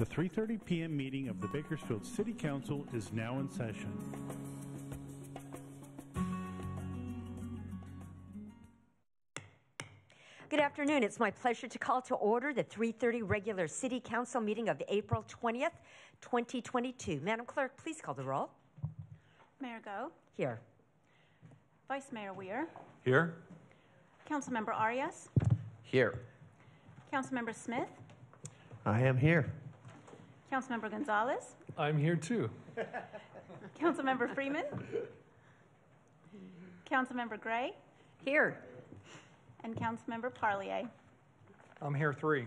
The 3:30 p.m. meeting of the Bakersfield City Council is now in session. Good afternoon. It's my pleasure to call to order the 3:30 regular City Council meeting of April 20th, 2022. Madam Clerk, please call the roll. Mayor Goh, Here. Vice Mayor Weir, Here? Councilmember Arias, Here. Councilmember Smith, I am here. Councilmember Gonzales, I'm here too. Councilmember Freeman, Councilmember Gray, Here. and Councilmember Parlier. I'm here three.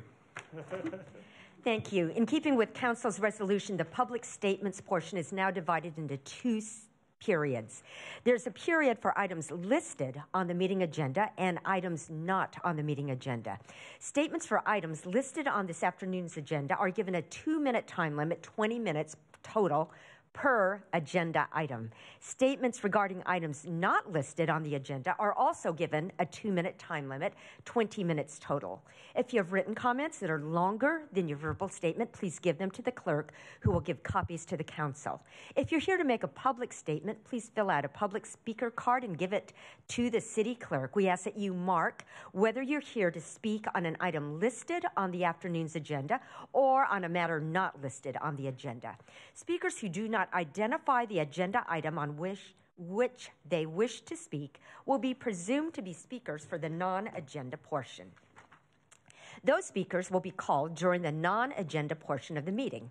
Thank you. In keeping with Council's resolution, the public statements portion is now divided into two s- periods. There's a period for items listed on the meeting agenda and items not on the meeting agenda. Statements for items listed on this afternoon's agenda are given a two minute time limit, 20 minutes total. Per agenda item. Statements regarding items not listed on the agenda are also given a two minute time limit, 20 minutes total. If you have written comments that are longer than your verbal statement, please give them to the clerk, who will give copies to the council. If you're here to make a public statement, please fill out a public speaker card and give it to the city clerk. We ask that you mark whether you're here to speak on an item listed on the afternoon's agenda or on a matter not listed on the agenda. Speakers who do not identify the agenda item on which which they wish to speak will be presumed to be speakers for the non-agenda portion. Those speakers will be called during the non-agenda portion of the meeting.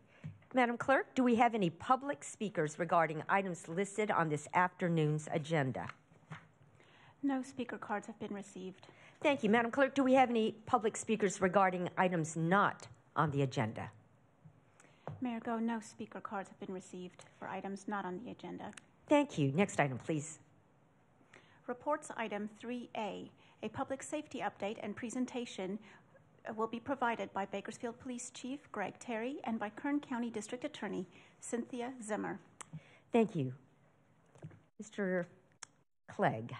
Madam Clerk, do we have any public speakers regarding items listed on this afternoon's agenda? No speaker cards have been received. Thank you. Madam Clerk, do we have any public speakers regarding items not on the agenda? Mayor Goh, no speaker cards have been received for items not on the agenda. Thank you. Next item, please. Reports item 3A, a public safety update and presentation uh, will be provided by Bakersfield Police Chief Greg Terry and by Kern County District Attorney Cynthia Zimmer. Thank you. Mr. Clegg.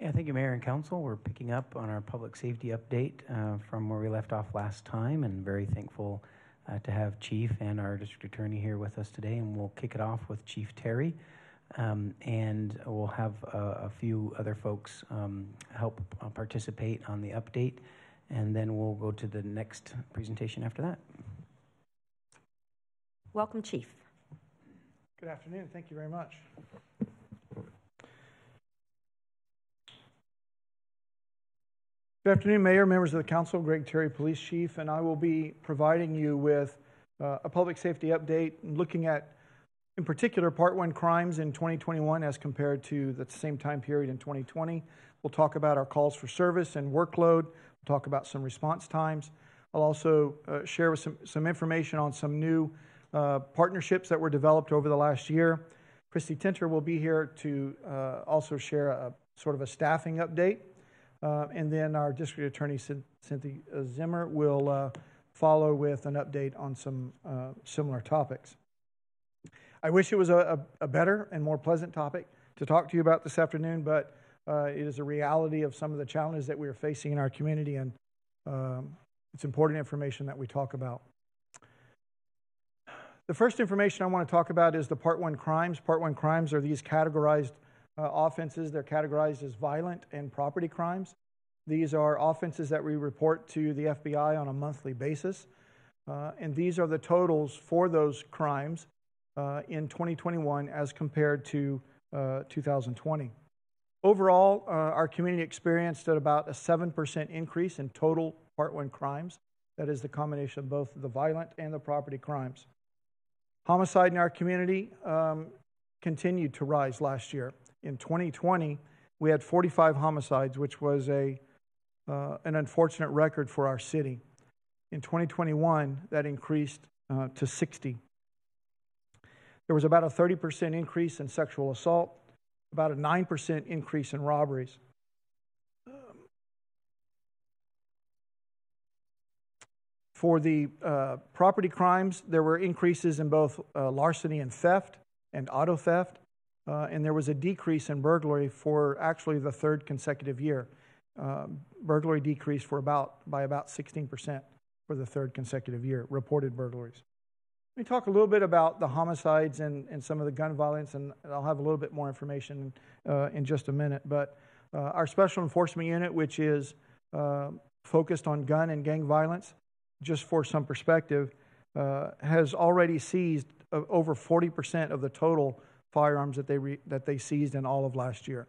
Yeah, thank you, Mayor and Council. We're picking up on our public safety update uh, from where we left off last time, and very thankful uh, to have Chief and our District Attorney here with us today. And we'll kick it off with Chief Terry, um, and we'll have uh, a few other folks um, help uh, participate on the update, and then we'll go to the next presentation after that. Welcome, Chief. Good afternoon. Thank you very much. Good afternoon, Mayor, members of the council, Greg Terry, Police Chief, and I will be providing you with uh, a public safety update looking at, in particular, Part 1 crimes in 2021 as compared to the same time period in 2020. We'll talk about our calls for service and workload. We'll talk about some response times. I'll also uh, share with some, some information on some new uh, partnerships that were developed over the last year. Christy Tenter will be here to uh, also share a sort of a staffing update. Uh, and then our district attorney, Cynthia Zimmer, will uh, follow with an update on some uh, similar topics. I wish it was a, a, a, better and more pleasant topic to talk to you about this afternoon, but uh, it is a reality of some of the challenges that we are facing in our community, and um, it's important information that we talk about. The first information I want to talk about is the Part 1 crimes. Part 1 crimes are these categorized uh, offenses. They're categorized as violent and property crimes. These are offenses that we report to the FBI on a monthly basis. Uh, and these are the totals for those crimes uh, in 2021 as compared to uh, 2020. Overall, uh, our community experienced at about a 7% increase in total Part 1 crimes. That is the combination of both the violent and the property crimes. Homicide in our community um, continued to rise last year in 2020, we had 45 homicides, which was a, uh, an unfortunate record for our city. In 2021, that increased uh, to 60. There was about a 30% increase in sexual assault, about a 9% increase in robberies. For the uh, property crimes, there were increases in both uh, larceny and theft and auto theft uh, and there was a decrease in burglary for actually the third consecutive year. Uh, burglary decreased for about by about 16% for the third consecutive year, reported burglaries. Let me talk a little bit about the homicides and, and some of the gun violence, and I'll have a little bit more information uh, in just a minute. But uh, our Special Enforcement Unit, which is uh, focused on gun and gang violence, just for some perspective, uh, has already seized over 40% of the total firearms that they, re- that they seized in all of last year.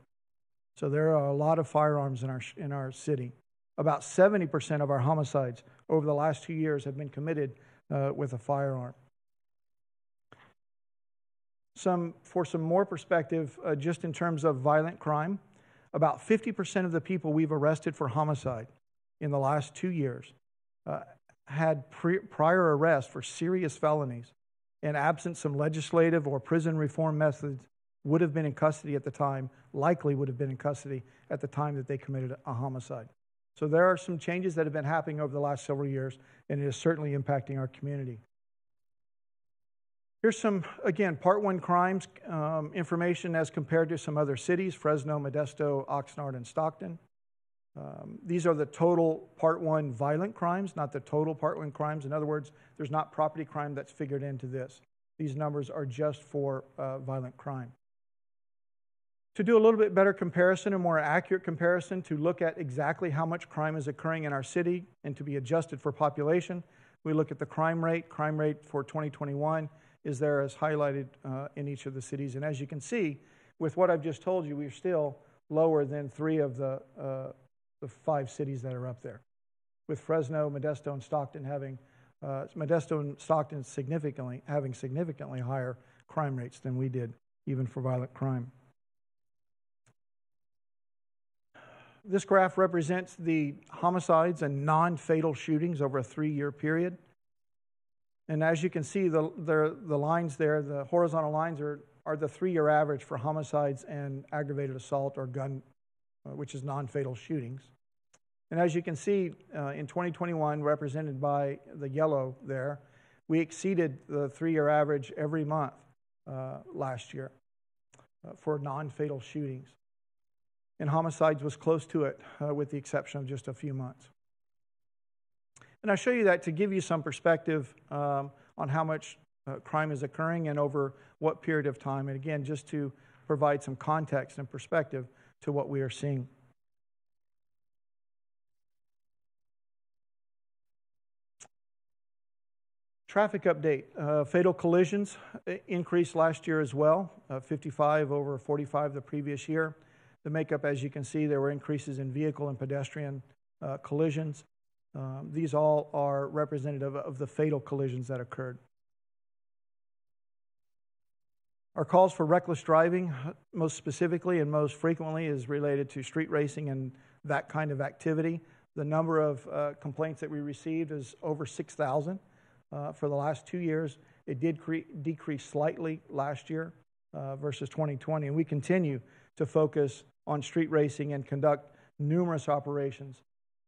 So there are a lot of firearms in our, in our city. About 70% of our homicides over the last two years have been committed uh, with a firearm. Some, for some more perspective, uh, just in terms of violent crime, about 50% of the people we've arrested for homicide in the last two years uh, had pre- prior arrest for serious felonies and absent some legislative or prison reform methods would have been in custody at the time, likely would have been in custody at the time that they committed a homicide. So there are some changes that have been happening over the last several years, and it is certainly impacting our community. Here's some, again, Part 1 crimes um, information as compared to some other cities Fresno, Modesto, Oxnard, and Stockton. Um, these are the total Part 1 violent crimes, not the total Part 1 crimes. In other words, there's not property crime that's figured into this. These numbers are just for uh, violent crime. To do a little bit better comparison, a more accurate comparison, to look at exactly how much crime is occurring in our city and to be adjusted for population, we look at the crime rate. Crime rate for 2021 is there as highlighted uh, in each of the cities. And as you can see, with what I've just told you, we're still lower than three of the, uh, the five cities that are up there, with Fresno, Modesto, and Stockton having uh, Modesto and Stockton significantly having significantly higher crime rates than we did, even for violent crime. This graph represents the homicides and non fatal shootings over a three year period. And as you can see, the, the, the lines there, the horizontal lines, are, are the three year average for homicides and aggravated assault or gun, which is non fatal shootings. And as you can see, uh, in 2021, represented by the yellow there, we exceeded the three year average every month uh, last year uh, for non fatal shootings. And homicides was close to it, uh, with the exception of just a few months. And I show you that to give you some perspective um, on how much uh, crime is occurring and over what period of time. And again, just to provide some context and perspective to what we are seeing. Traffic update. Uh, fatal collisions uh, increased last year as well, uh, 55 over 45 the previous year. The makeup, as you can see, there were increases in vehicle and pedestrian uh, collisions. Um, these all are representative of the fatal collisions that occurred. Our calls for reckless driving, most specifically and most frequently, is related to street racing and that kind of activity. The number of uh, complaints that we received is over 6,000 uh, for the last two years. It did cre- decrease slightly last year uh, versus 2020, and we continue to focus on street racing and conduct numerous operations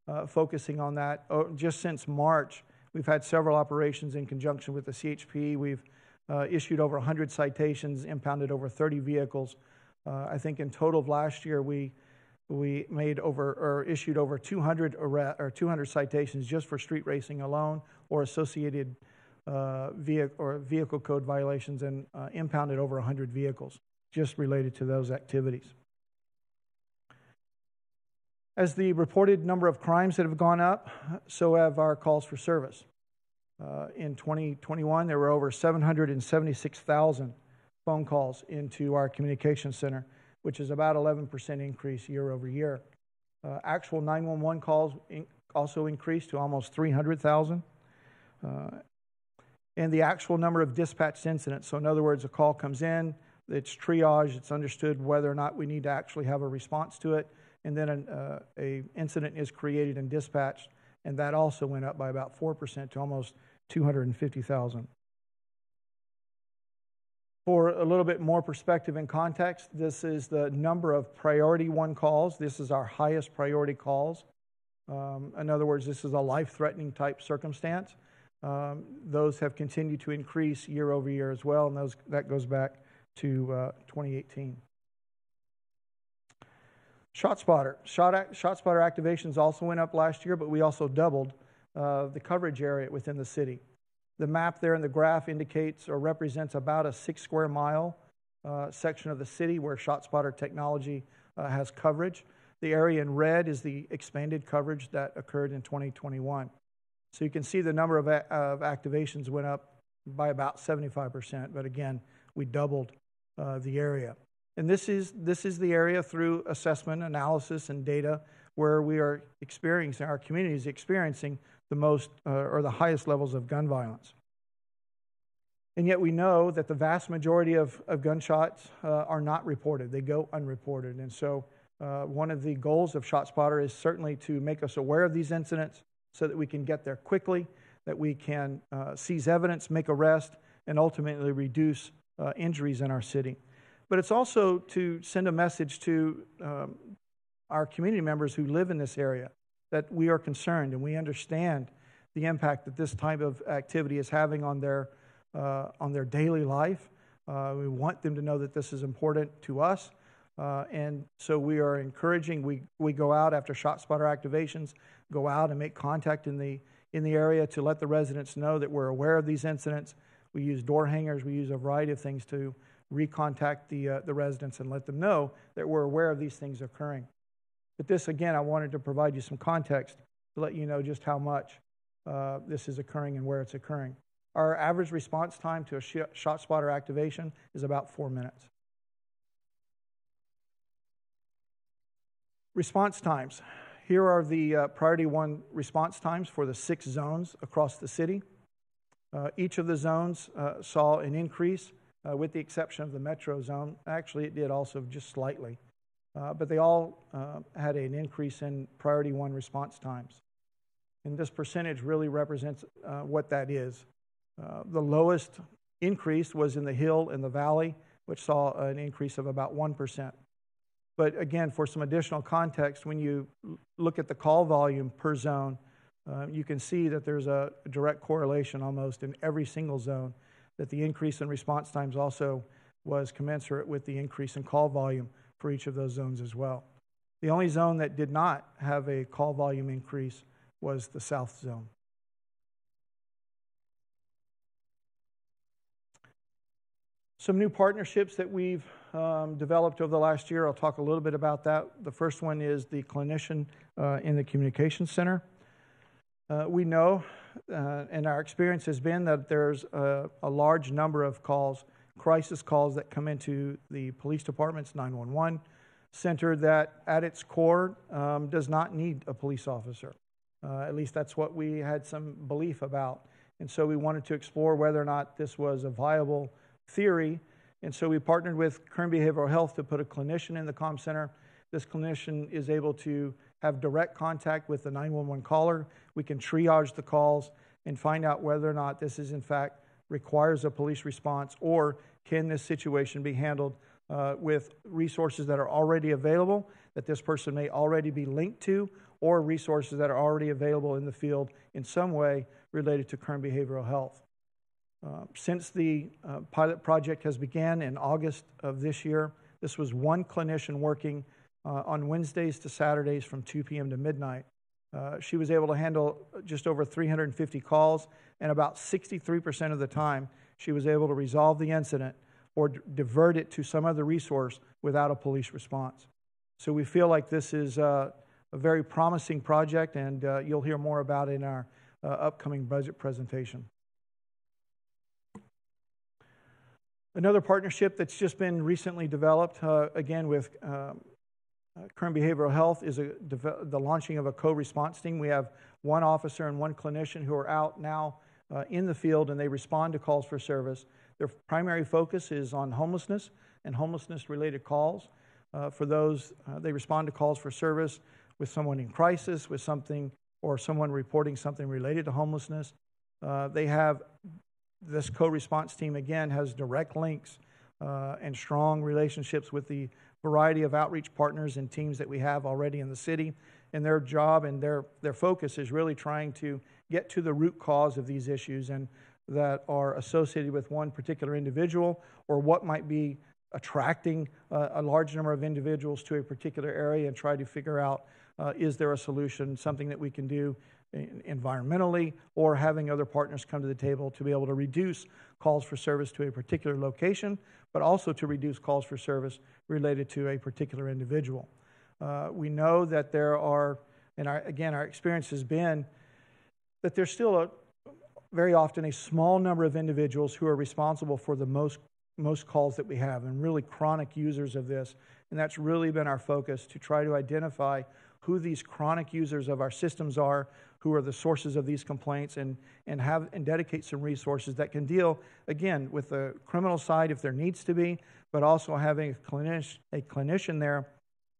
uh, focusing on that. Oh, just since March, we've had several operations in conjunction with the CHP. We've uh, issued over 100 citations, impounded over 30 vehicles. Uh, I think in total of last year, we we made over or issued over 200 arrest, or 200 citations just for street racing alone, or associated uh, vehicle or vehicle code violations, and uh, impounded over 100 vehicles just related to those activities. As the reported number of crimes that have gone up, so have our calls for service. Uh, in 2021, there were over 776,000 phone calls into our communication center, which is about 11% increase year over year. Uh, actual 911 calls in, also increased to almost 300,000. Uh, and the actual number of dispatched incidents, so in other words, a call comes in, it's triage, it's understood whether or not we need to actually have a response to it and then an uh, a incident is created and dispatched, and that also went up by about 4% to almost 250,000. For a little bit more perspective and context, this is the number of priority one calls. This is our highest priority calls. Um, in other words, this is a life threatening type circumstance. Um, those have continued to increase year over year as well, and those, that goes back to uh, 2018. ShotSpotter. Shot, ShotSpotter activations also went up last year, but we also doubled uh, the coverage area within the city. The map there in the graph indicates or represents about a six square mile uh, section of the city where ShotSpotter technology uh, has coverage. The area in red is the expanded coverage that occurred in 2021. So you can see the number of, a- of activations went up by about 75%, but again, we doubled uh, the area. And this is, this is the area through assessment, analysis, and data where we are experiencing, our community is experiencing the most uh, or the highest levels of gun violence. And yet we know that the vast majority of, of gunshots uh, are not reported, they go unreported. And so uh, one of the goals of ShotSpotter is certainly to make us aware of these incidents so that we can get there quickly, that we can uh, seize evidence, make arrest, and ultimately reduce uh, injuries in our city. But it's also to send a message to um, our community members who live in this area that we are concerned and we understand the impact that this type of activity is having on their, uh, on their daily life. Uh, we want them to know that this is important to us. Uh, and so we are encouraging, we, we go out after shot spotter activations, go out and make contact in the, in the area to let the residents know that we're aware of these incidents. We use door hangers, we use a variety of things to recontact the, uh, the residents and let them know that we're aware of these things occurring. But this, again, I wanted to provide you some context to let you know just how much uh, this is occurring and where it's occurring. Our average response time to a sh- ShotSpotter activation is about four minutes. Response times. Here are the uh, priority one response times for the six zones across the city. Uh, each of the zones uh, saw an increase, uh, with the exception of the metro zone. Actually, it did also just slightly. Uh, but they all uh, had an increase in priority one response times. And this percentage really represents what that is. the lowest increase was in the hill and the valley, which saw an increase of about 1%. But again, for some additional context, when you look at the call volume per zone, uh, you can see that there's a direct correlation almost in every single zone, that the increase in response times also was commensurate with the increase in call volume for each of those zones as well. The only zone that did not have a call volume increase was the south zone. Some new partnerships that we've um, developed over the last year. I'll talk a little bit about that. The first one is the clinician uh, in the communication center. Uh, we know, uh, and our experience has been that there's a, a, large number of calls, crisis calls that come into the police department's 911 center that, at its core, um, does not need a police officer. Uh, at least that's what we had some belief about. And so we wanted to explore whether or not this was a viable theory. And so we partnered with Kern Behavioral Health to put a clinician in the comm center. This clinician is able to have direct contact with the 911 caller. We can triage the calls and find out whether or not this is in fact requires a police response or can this situation be handled uh, with resources that are already available that this person may already be linked to or resources that are already available in the field in some way related to Kern behavioral health. Uh, since the uh, pilot project has began in August of this year, this was one clinician working uh, on Wednesdays to Saturdays from 2 p.m. to midnight. Uh, she was able to handle just over 350 calls, and about 63% of the time, she was able to resolve the incident or d- divert it to some other resource without a police response. So we feel like this is uh, a very promising project, and you'll hear more about it in our upcoming budget presentation. Another partnership that's just been recently developed, uh, again with um, uh, Kern Behavioral Health, is a, the launching of a co response team. We have one officer and one clinician who are out now uh, in the field and they respond to calls for service. Their primary focus is on homelessness and homelessness related calls. Uh, for those, uh, they respond to calls for service with someone in crisis, with something, or someone reporting something related to homelessness. Uh, they have this co response team, again, has direct links uh, and strong relationships with the variety of outreach partners and teams that we have already in the city. And their job and their, their focus is really trying to get to the root cause of these issues and that are associated with one particular individual or what might be attracting a large number of individuals to a particular area and try to figure out uh, is there a solution, something that we can do environmentally, or having other partners come to the table to be able to reduce calls for service to a particular location, but also to reduce calls for service related to a particular individual. Uh, we know that there are, and our, again, our experience has been that there's still a, very often a small number of individuals who are responsible for the most most calls that we have and really chronic users of this and that's really been our focus to try to identify who these chronic users of our systems are who are the sources of these complaints and, and have and dedicate some resources that can deal again with the criminal side if there needs to be but also having a clinician, a clinician there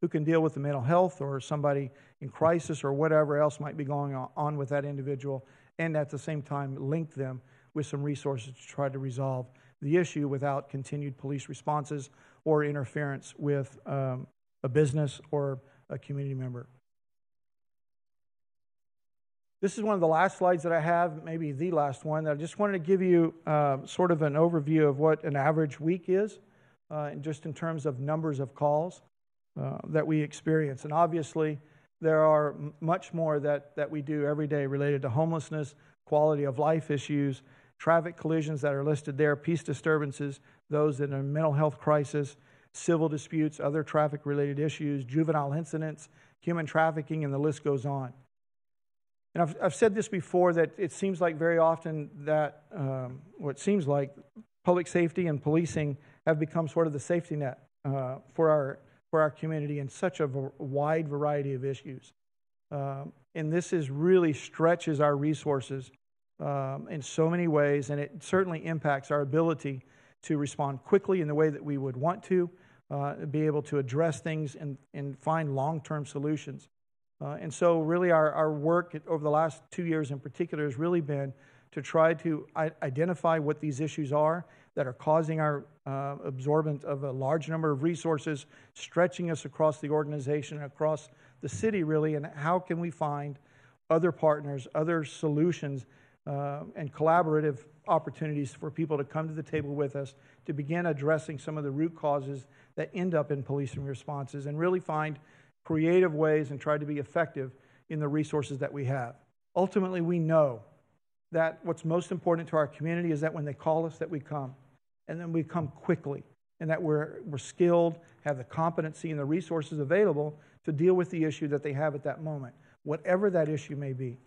who can deal with the mental health or somebody in crisis or whatever else might be going on with that individual and at the same time link them with some resources to try to resolve the issue without continued police responses or interference with um, a business or a community member. This is one of the last slides that I have, maybe the last one. That I just wanted to give you uh, sort of an overview of what an average week is, uh, just in terms of numbers of calls uh, that we experience. And obviously, there are much more that, that we do every day related to homelessness, quality of life issues, traffic collisions that are listed there, peace disturbances, those in a mental health crisis, civil disputes, other traffic related issues, juvenile incidents, human trafficking, and the list goes on. And I've, I've said this before that it seems like very often that, um, what seems like public safety and policing have become sort of the safety net uh, for, our, for our community in such a wide variety of issues. Um, and this is really stretches our resources um, in so many ways, and it certainly impacts our ability to respond quickly in the way that we would want to, uh, be able to address things and, and find long term solutions. Uh, and so, really, our, our work over the last two years in particular has really been to try to identify what these issues are that are causing our uh, absorbent of a large number of resources, stretching us across the organization, across the city, really, and how can we find other partners, other solutions uh, and collaborative opportunities for people to come to the table with us to begin addressing some of the root causes that end up in policing responses and really find creative ways and try to be effective in the resources that we have. Ultimately, we know that what's most important to our community is that when they call us that we come and then we come quickly and that we're, we're skilled, have the competency and the resources available to deal with the issue that they have at that moment, whatever that issue may be.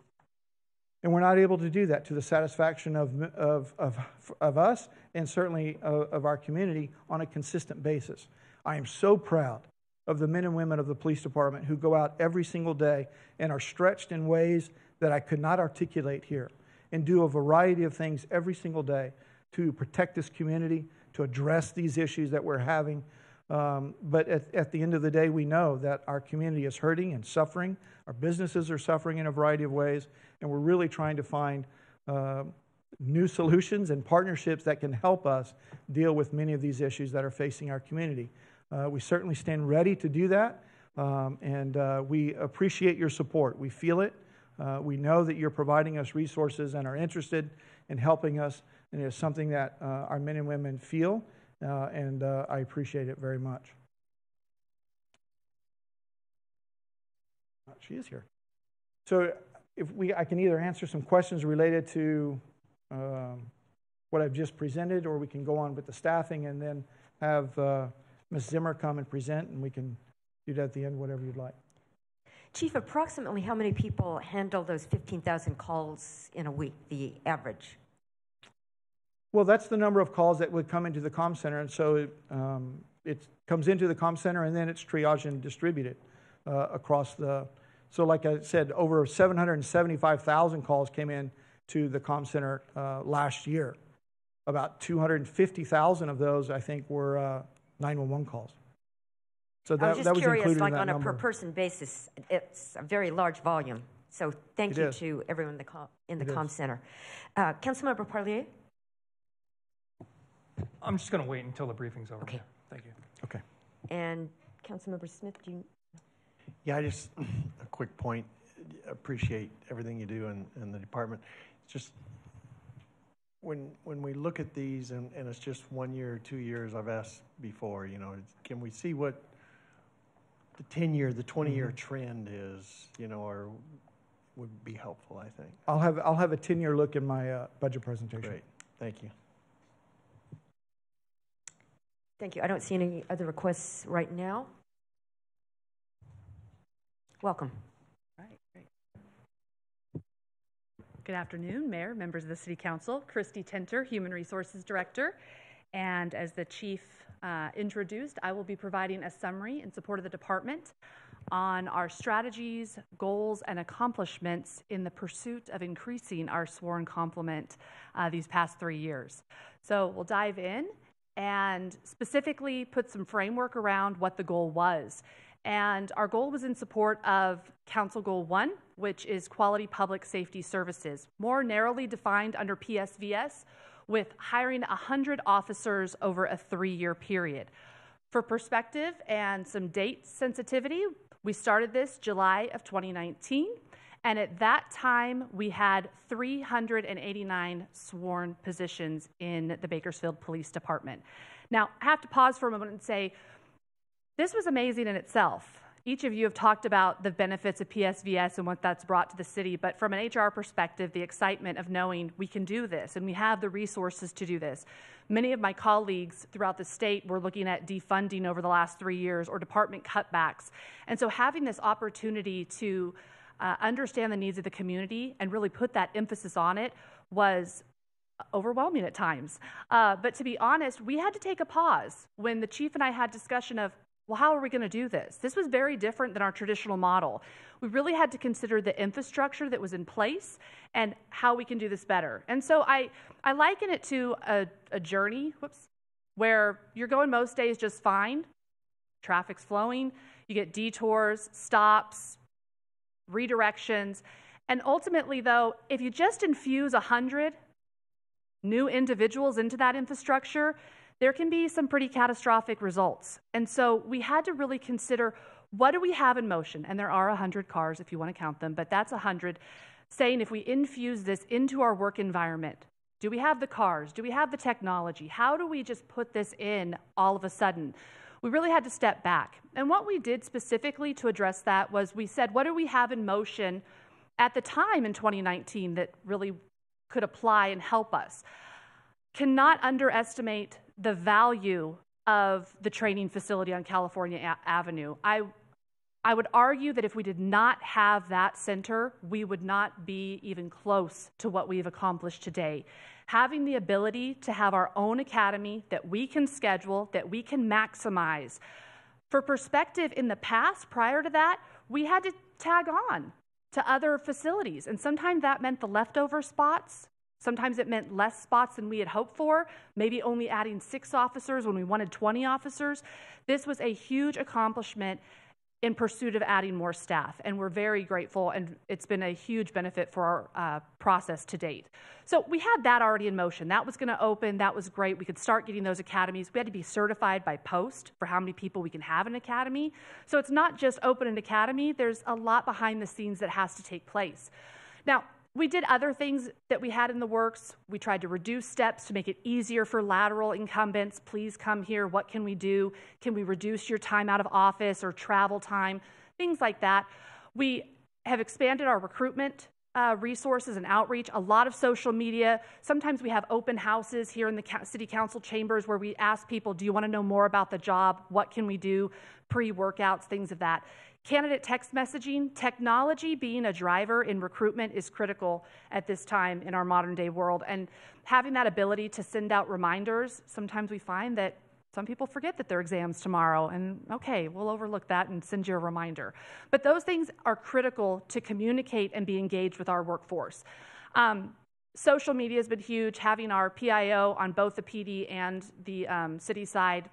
And we're not able to do that to the satisfaction of, of, of, of us and certainly of, of our community on a consistent basis. I am so proud of the men and women of the police department who go out every single day and are stretched in ways that I could not articulate here and do a variety of things every single day to protect this community, to address these issues that we're having. Um, but at, at the end of the day, we know that our community is hurting and suffering. Our businesses are suffering in a variety of ways and we're really trying to find uh, new solutions and partnerships that can help us deal with many of these issues that are facing our community. Uh, we certainly stand ready to do that, um, and uh, we appreciate your support. We feel it. Uh, we know that you're providing us resources and are interested in helping us, and it's something that uh, our men and women feel, uh, and I appreciate it very much. She is here. So if we, I can either answer some questions related to um, what I've just presented, or we can go on with the staffing and then have uh, Ms. Zimmer come and present, and we can do that at the end, whatever you'd like. Chief, approximately how many people handle those 15,000 calls in a week, the average? Well, that's the number of calls that would come into the com center, and so it, um, it comes into the com center, and then it's triaged and distributed uh, across the so, like I said, over 775,000 calls came in to the com center uh, last year. About 250,000 of those, I think, were uh, 911 calls. So that, I was just that was curious, like on a per person basis, it's a very large volume. So thank it you is. to everyone in the com, in the com center. Uh, Councilmember Parlier? I'm just going to wait until the briefing's over. Okay. Thank you. Okay. And Councilmember Smith, do you yeah, I just, a quick point. Appreciate everything you do in, in the department. It's just, when, when we look at these, and, and it's just one year or two years, I've asked before, you know, can we see what the 10 year, the 20 year mm-hmm. trend is, you know, or would be helpful, I think. I'll have, I'll have a 10-year look in my uh, budget presentation. Great, thank you. Thank you. I don't see any other requests right now. Welcome. Good afternoon, Mayor, members of the City Council. Christy Tenter, Human Resources Director. And as the Chief uh, introduced, I will be providing a summary in support of the department on our strategies, goals, and accomplishments in the pursuit of increasing our sworn complement uh, these past three years. So we'll dive in and specifically put some framework around what the goal was. And our goal was in support of Council Goal 1, which is quality public safety services, more narrowly defined under PSVS, with hiring 100 officers over a three year period. For perspective and some date sensitivity, we started this July of 2019, and at that time we had 389 sworn positions in the Bakersfield Police Department. Now, I have to pause for a moment and say this was amazing in itself. Each of you have talked about the benefits of PSVS and what that's brought to the city, but from an HR perspective, the excitement of knowing we can do this and we have the resources to do this. Many of my colleagues throughout the state were looking at defunding over the last three years or department cutbacks. And so having this opportunity to uh, understand the needs of the community and really put that emphasis on it was overwhelming at times. Uh, but to be honest, we had to take a pause when the chief and I had discussion of well, how are we going to do this? This was very different than our traditional model. We really had to consider the infrastructure that was in place and how we can do this better. And so I, I liken it to a, a journey, whoops, where you're going most days just fine, traffic's flowing, you get detours, stops, redirections. And ultimately, though, if you just infuse 100 new individuals into that infrastructure, there can be some pretty catastrophic results. And so we had to really consider what do we have in motion? And there are 100 cars if you want to count them, but that's 100. Saying if we infuse this into our work environment, do we have the cars? Do we have the technology? How do we just put this in all of a sudden? We really had to step back. And what we did specifically to address that was we said, what do we have in motion at the time in 2019 that really could apply and help us? Cannot underestimate the value of the training facility on California A- Avenue. I, I would argue that if we did not have that center, we would not be even close to what we've accomplished today. Having the ability to have our own academy that we can schedule, that we can maximize. For perspective, in the past, prior to that, we had to tag on to other facilities. And sometimes that meant the leftover spots Sometimes it meant less spots than we had hoped for, maybe only adding six officers when we wanted 20 officers. This was a huge accomplishment in pursuit of adding more staff, and we're very grateful, and it's been a huge benefit for our uh, process to date. So we had that already in motion. That was going to open. That was great. We could start getting those academies. We had to be certified by POST for how many people we can have an academy. So it's not just open an academy. There's a lot behind the scenes that has to take place. Now, we did other things that we had in the works. We tried to reduce steps to make it easier for lateral incumbents. Please come here. What can we do? Can we reduce your time out of office or travel time? Things like that. We have expanded our recruitment uh, resources and outreach, a lot of social media. Sometimes we have open houses here in the city council chambers where we ask people, Do you want to know more about the job? What can we do? Pre workouts, things of that. Candidate text messaging, technology being a driver in recruitment is critical at this time in our modern day world. And having that ability to send out reminders, sometimes we find that some people forget that their exam's tomorrow, and okay, we'll overlook that and send you a reminder. But those things are critical to communicate and be engaged with our workforce. Um, social media has been huge. Having our PIO on both the PD and the um, city side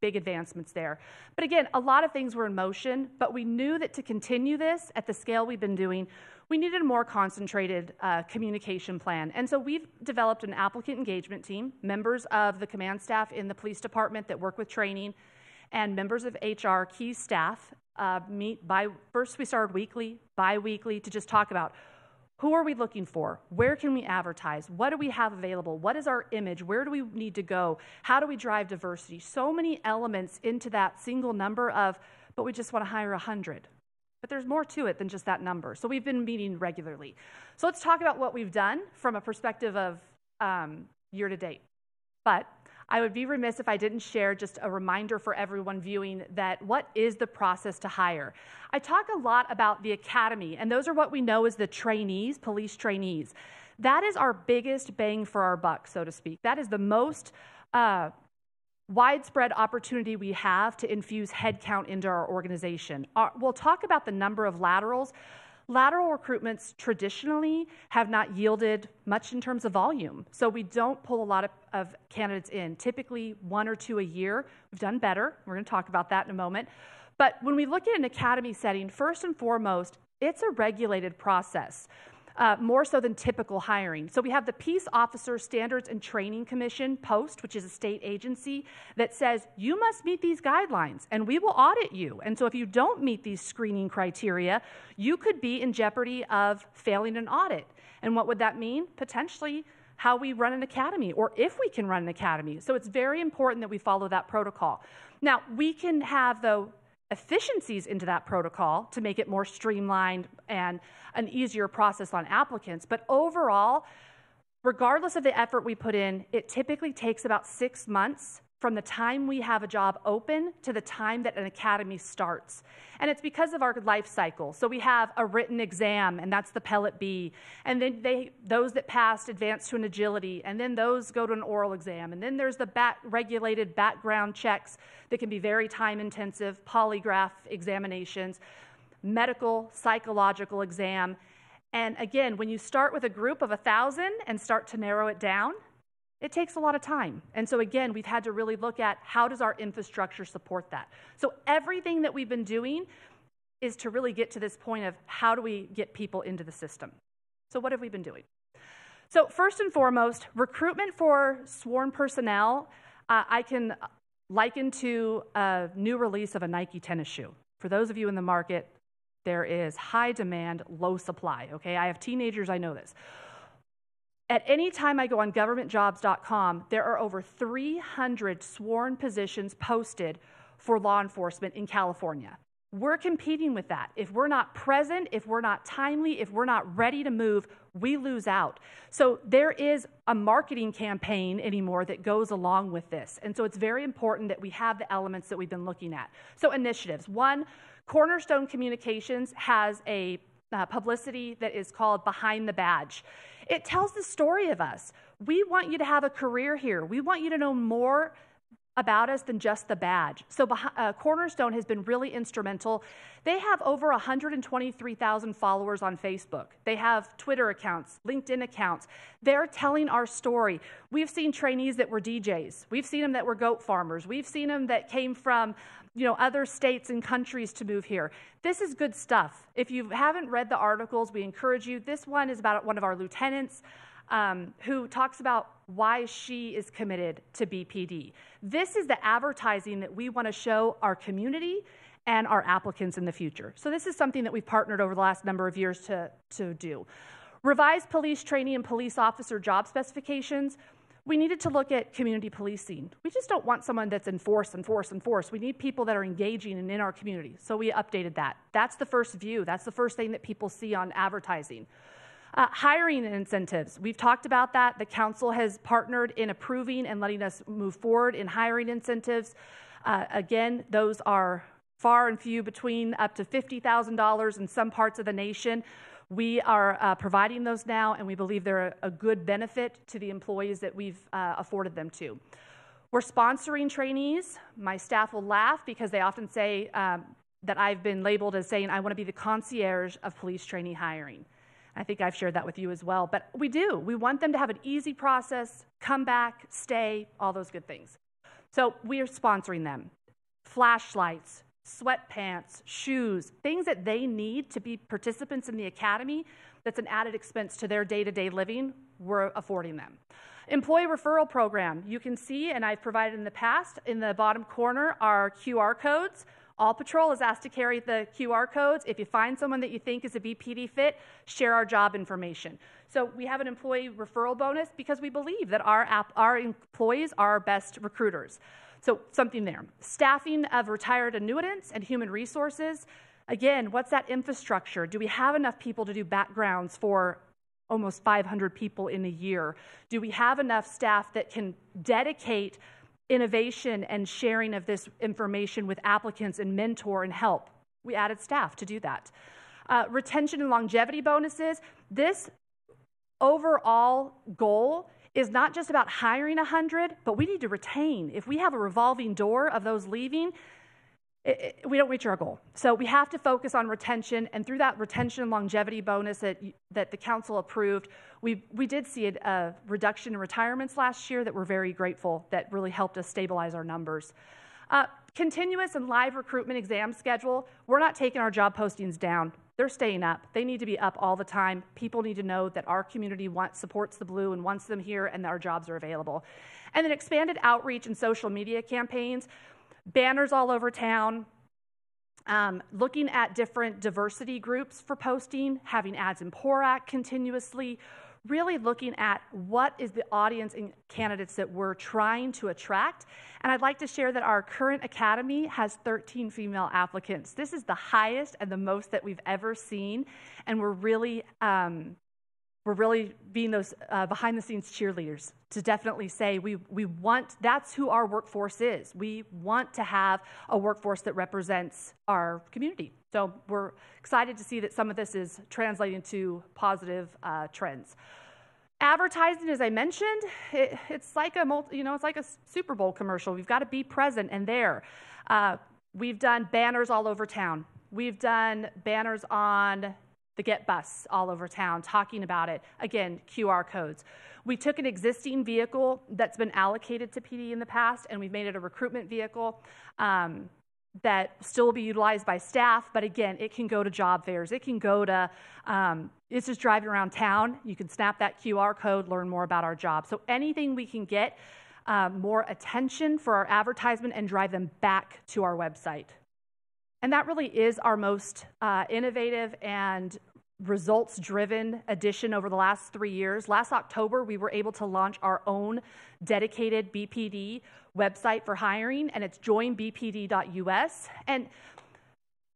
big advancements there. But again, a lot of things were in motion, but we knew that to continue this at the scale we've been doing, we needed a more concentrated uh, communication plan. And so we've developed an applicant engagement team, members of the command staff in the police department that work with training, and members of HR key staff uh, meet by first we started weekly, bi-weekly to just talk about who are we looking for? Where can we advertise? What do we have available? What is our image? Where do we need to go? How do we drive diversity? So many elements into that single number of, but we just want to hire 100. but there's more to it than just that number. So we've been meeting regularly. So let's talk about what we've done from a perspective of um, year to date. But I would be remiss if I didn't share just a reminder for everyone viewing that what is the process to hire? I talk a lot about the academy, and those are what we know as the trainees, police trainees. That is our biggest bang for our buck, so to speak. That is the most uh, widespread opportunity we have to infuse headcount into our organization. Uh, we'll talk about the number of laterals. Lateral recruitments traditionally have not yielded much in terms of volume. So we don't pull a lot of, of candidates in, typically one or two a year. We've done better. We're going to talk about that in a moment. But when we look at an academy setting, first and foremost, it's a regulated process uh, more so than typical hiring. So we have the Peace Officer Standards and Training Commission POST, which is a state agency that says you must meet these guidelines and we will audit you. And so if you don't meet these screening criteria, you could be in jeopardy of failing an audit. And what would that mean? Potentially how we run an academy or if we can run an academy. So it's very important that we follow that protocol. Now, we can have, though, efficiencies into that protocol to make it more streamlined and an easier process on applicants. But overall, regardless of the effort we put in, it typically takes about six months from the time we have a job open to the time that an academy starts. And it's because of our life cycle. So we have a written exam, and that's the Pellet B. And then they, those that passed advance to an agility, and then those go to an oral exam. And then there's the regulated background checks that can be very time intensive, polygraph examinations, medical, psychological exam. And again, when you start with a group of a thousand and start to narrow it down, it takes a lot of time. And so again, we've had to really look at how does our infrastructure support that. So everything that we've been doing is to really get to this point of how do we get people into the system. So what have we been doing? So first and foremost, recruitment for sworn personnel, uh, I can liken to a new release of a Nike tennis shoe. For those of you in the market, there is high demand, low supply. Okay, I have teenagers, I know this. At any time I go on governmentjobs.com, there are over 300 sworn positions posted for law enforcement in California. We're competing with that. If we're not present, if we're not timely, if we're not ready to move, we lose out. So there is a marketing campaign anymore that goes along with this. And so it's very important that we have the elements that we've been looking at. So initiatives. One, Cornerstone Communications has a uh, publicity that is called Behind the Badge. It tells the story of us. We want you to have a career here. We want you to know more about us than just the badge. So uh, Cornerstone has been really instrumental. They have over 123,000 followers on Facebook. They have Twitter accounts, LinkedIn accounts. They're telling our story. We've seen trainees that were DJs. We've seen them that were goat farmers. We've seen them that came from you know, other states and countries to move here. This is good stuff. If you haven't read the articles, we encourage you. This one is about one of our lieutenants um, who talks about why she is committed to BPD. This is the advertising that we want to show our community and our applicants in the future. So this is something that we've partnered over the last number of years to, to do. Revised police training and police officer job specifications we needed to look at community policing. We just don't want someone that's enforce, enforce, enforce. We need people that are engaging and in our community. So we updated that. That's the first view. That's the first thing that people see on advertising. Uh, hiring incentives. We've talked about that. The council has partnered in approving and letting us move forward in hiring incentives. Uh, again, those are far and few between, up to $50,000 in some parts of the nation. We are uh, providing those now, and we believe they're a, a, good benefit to the employees that we've uh, afforded them to. We're sponsoring trainees. My staff will laugh because they often say um, that I've been labeled as saying I want to be the concierge of police trainee hiring. I think I've shared that with you as well. But we do. We want them to have an easy process, come back, stay, all those good things. So we are sponsoring them. Flashlights, sweatpants, shoes, things that they need to be participants in the academy that's an added expense to their day to day living, we're affording them. Employee referral program. You can see, and I've provided in the past, in the bottom corner are QR codes. All patrol is asked to carry the QR codes. If you find someone that you think is a BPD fit, share our job information. So we have an employee referral bonus because we believe that our, app, our employees are our best recruiters. So, something there. Staffing of retired annuitants and human resources. Again, what's that infrastructure? Do we have enough people to do backgrounds for almost 500 people in a year? Do we have enough staff that can dedicate innovation and sharing of this information with applicants and mentor and help? We added staff to do that. Uh, retention and longevity bonuses. This overall goal is not just about hiring 100, but we need to retain. If we have a revolving door of those leaving, it, it, we don't reach our goal. So we have to focus on retention, and through that retention longevity bonus that, that the council approved, we, we did see a, a reduction in retirements last year that we're very grateful that really helped us stabilize our numbers. Uh, continuous and live recruitment exam schedule, we're not taking our job postings down. They're staying up. They need to be up all the time. People need to know that our community wants, supports the Blue and wants them here and that our jobs are available. And then expanded outreach and social media campaigns, banners all over town, um, looking at different diversity groups for posting, having ads in PORAC continuously, really looking at what is the audience and candidates that we're trying to attract. And I'd like to share that our current academy has 13 female applicants. This is the highest and the most that we've ever seen, and we're really um, we're really being those uh, behind the scenes cheerleaders to definitely say we, we want that's who our workforce is. We want to have a workforce that represents our community. So we're excited to see that some of this is translating to positive uh, trends. Advertising as i mentioned it, it's like a multi, you know it's like a super bowl commercial. We've got to be present and there. Uh, we've done banners all over town. We've done banners on the Get Bus all over town talking about it. Again, QR codes. We took an existing vehicle that's been allocated to PD in the past and we've made it a recruitment vehicle. Um, that still will be utilized by staff, but again, it can go to job fairs. It can go to, um, it's just driving around town. You can snap that QR code, learn more about our job. So anything we can get um, more attention for our advertisement and drive them back to our website. And that really is our most uh, innovative and results driven addition over the last three years. Last October, we were able to launch our own dedicated BPD website for hiring, and it's joinbpd.us. And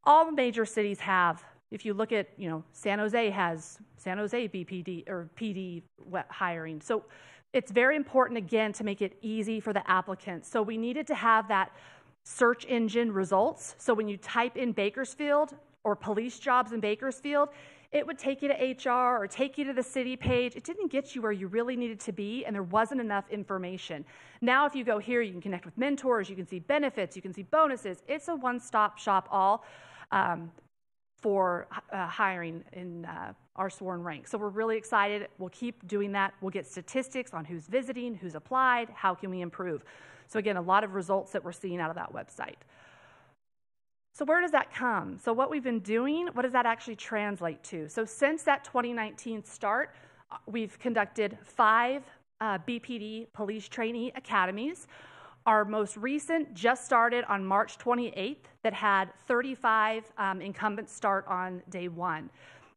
all major cities have. If you look at, you know, San Jose has San Jose BPD or PD hiring. So it's very important, again, to make it easy for the applicants. So we needed to have that search engine results. So when you type in Bakersfield or police jobs in Bakersfield, it would take you to HR or take you to the city page. It didn't get you where you really needed to be, and there wasn't enough information. Now, if you go here, you can connect with mentors, you can see benefits, you can see bonuses. It's a one stop shop all um, for uh, hiring in uh, our sworn rank. So we're really excited. We'll keep doing that. We'll get statistics on who's visiting, who's applied, how can we improve. So, again, a lot of results that we're seeing out of that website. So, where does that come? So, what we've been doing, what does that actually translate to? So, since that 2019 start, uh, we've conducted five uh, BPD police trainee academies. Our most recent just started on March 28th, that had 35 um, incumbents start on day one.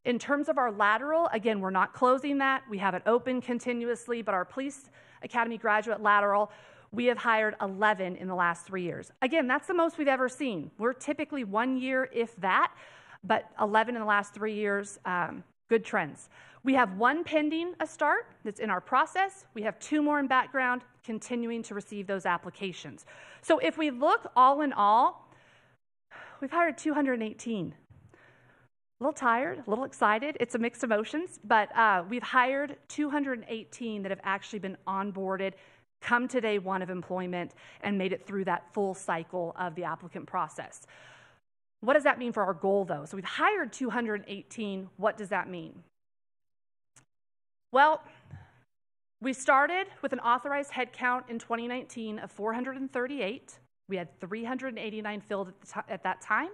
In terms of our lateral, again, we're not closing that. We have it open continuously, but our police academy graduate lateral, we have hired 11 in the last three years. Again, that's the most we've ever seen. We're typically one year, if that, but 11 in the last three years, um, good trends. We have one pending a start that's in our process. We have two more in background, continuing to receive those applications. So if we look all in all, we've hired 218. A little tired, a little excited. It's a mixed emotions, but uh, we've hired 218 that have actually been onboarded come to day one of employment and made it through that full cycle of the applicant process. What does that mean for our goal, though? So we've hired 218. What does that mean? Well, we started with an authorized headcount in 2019 of 438. We had 389 filled at, t- at that time.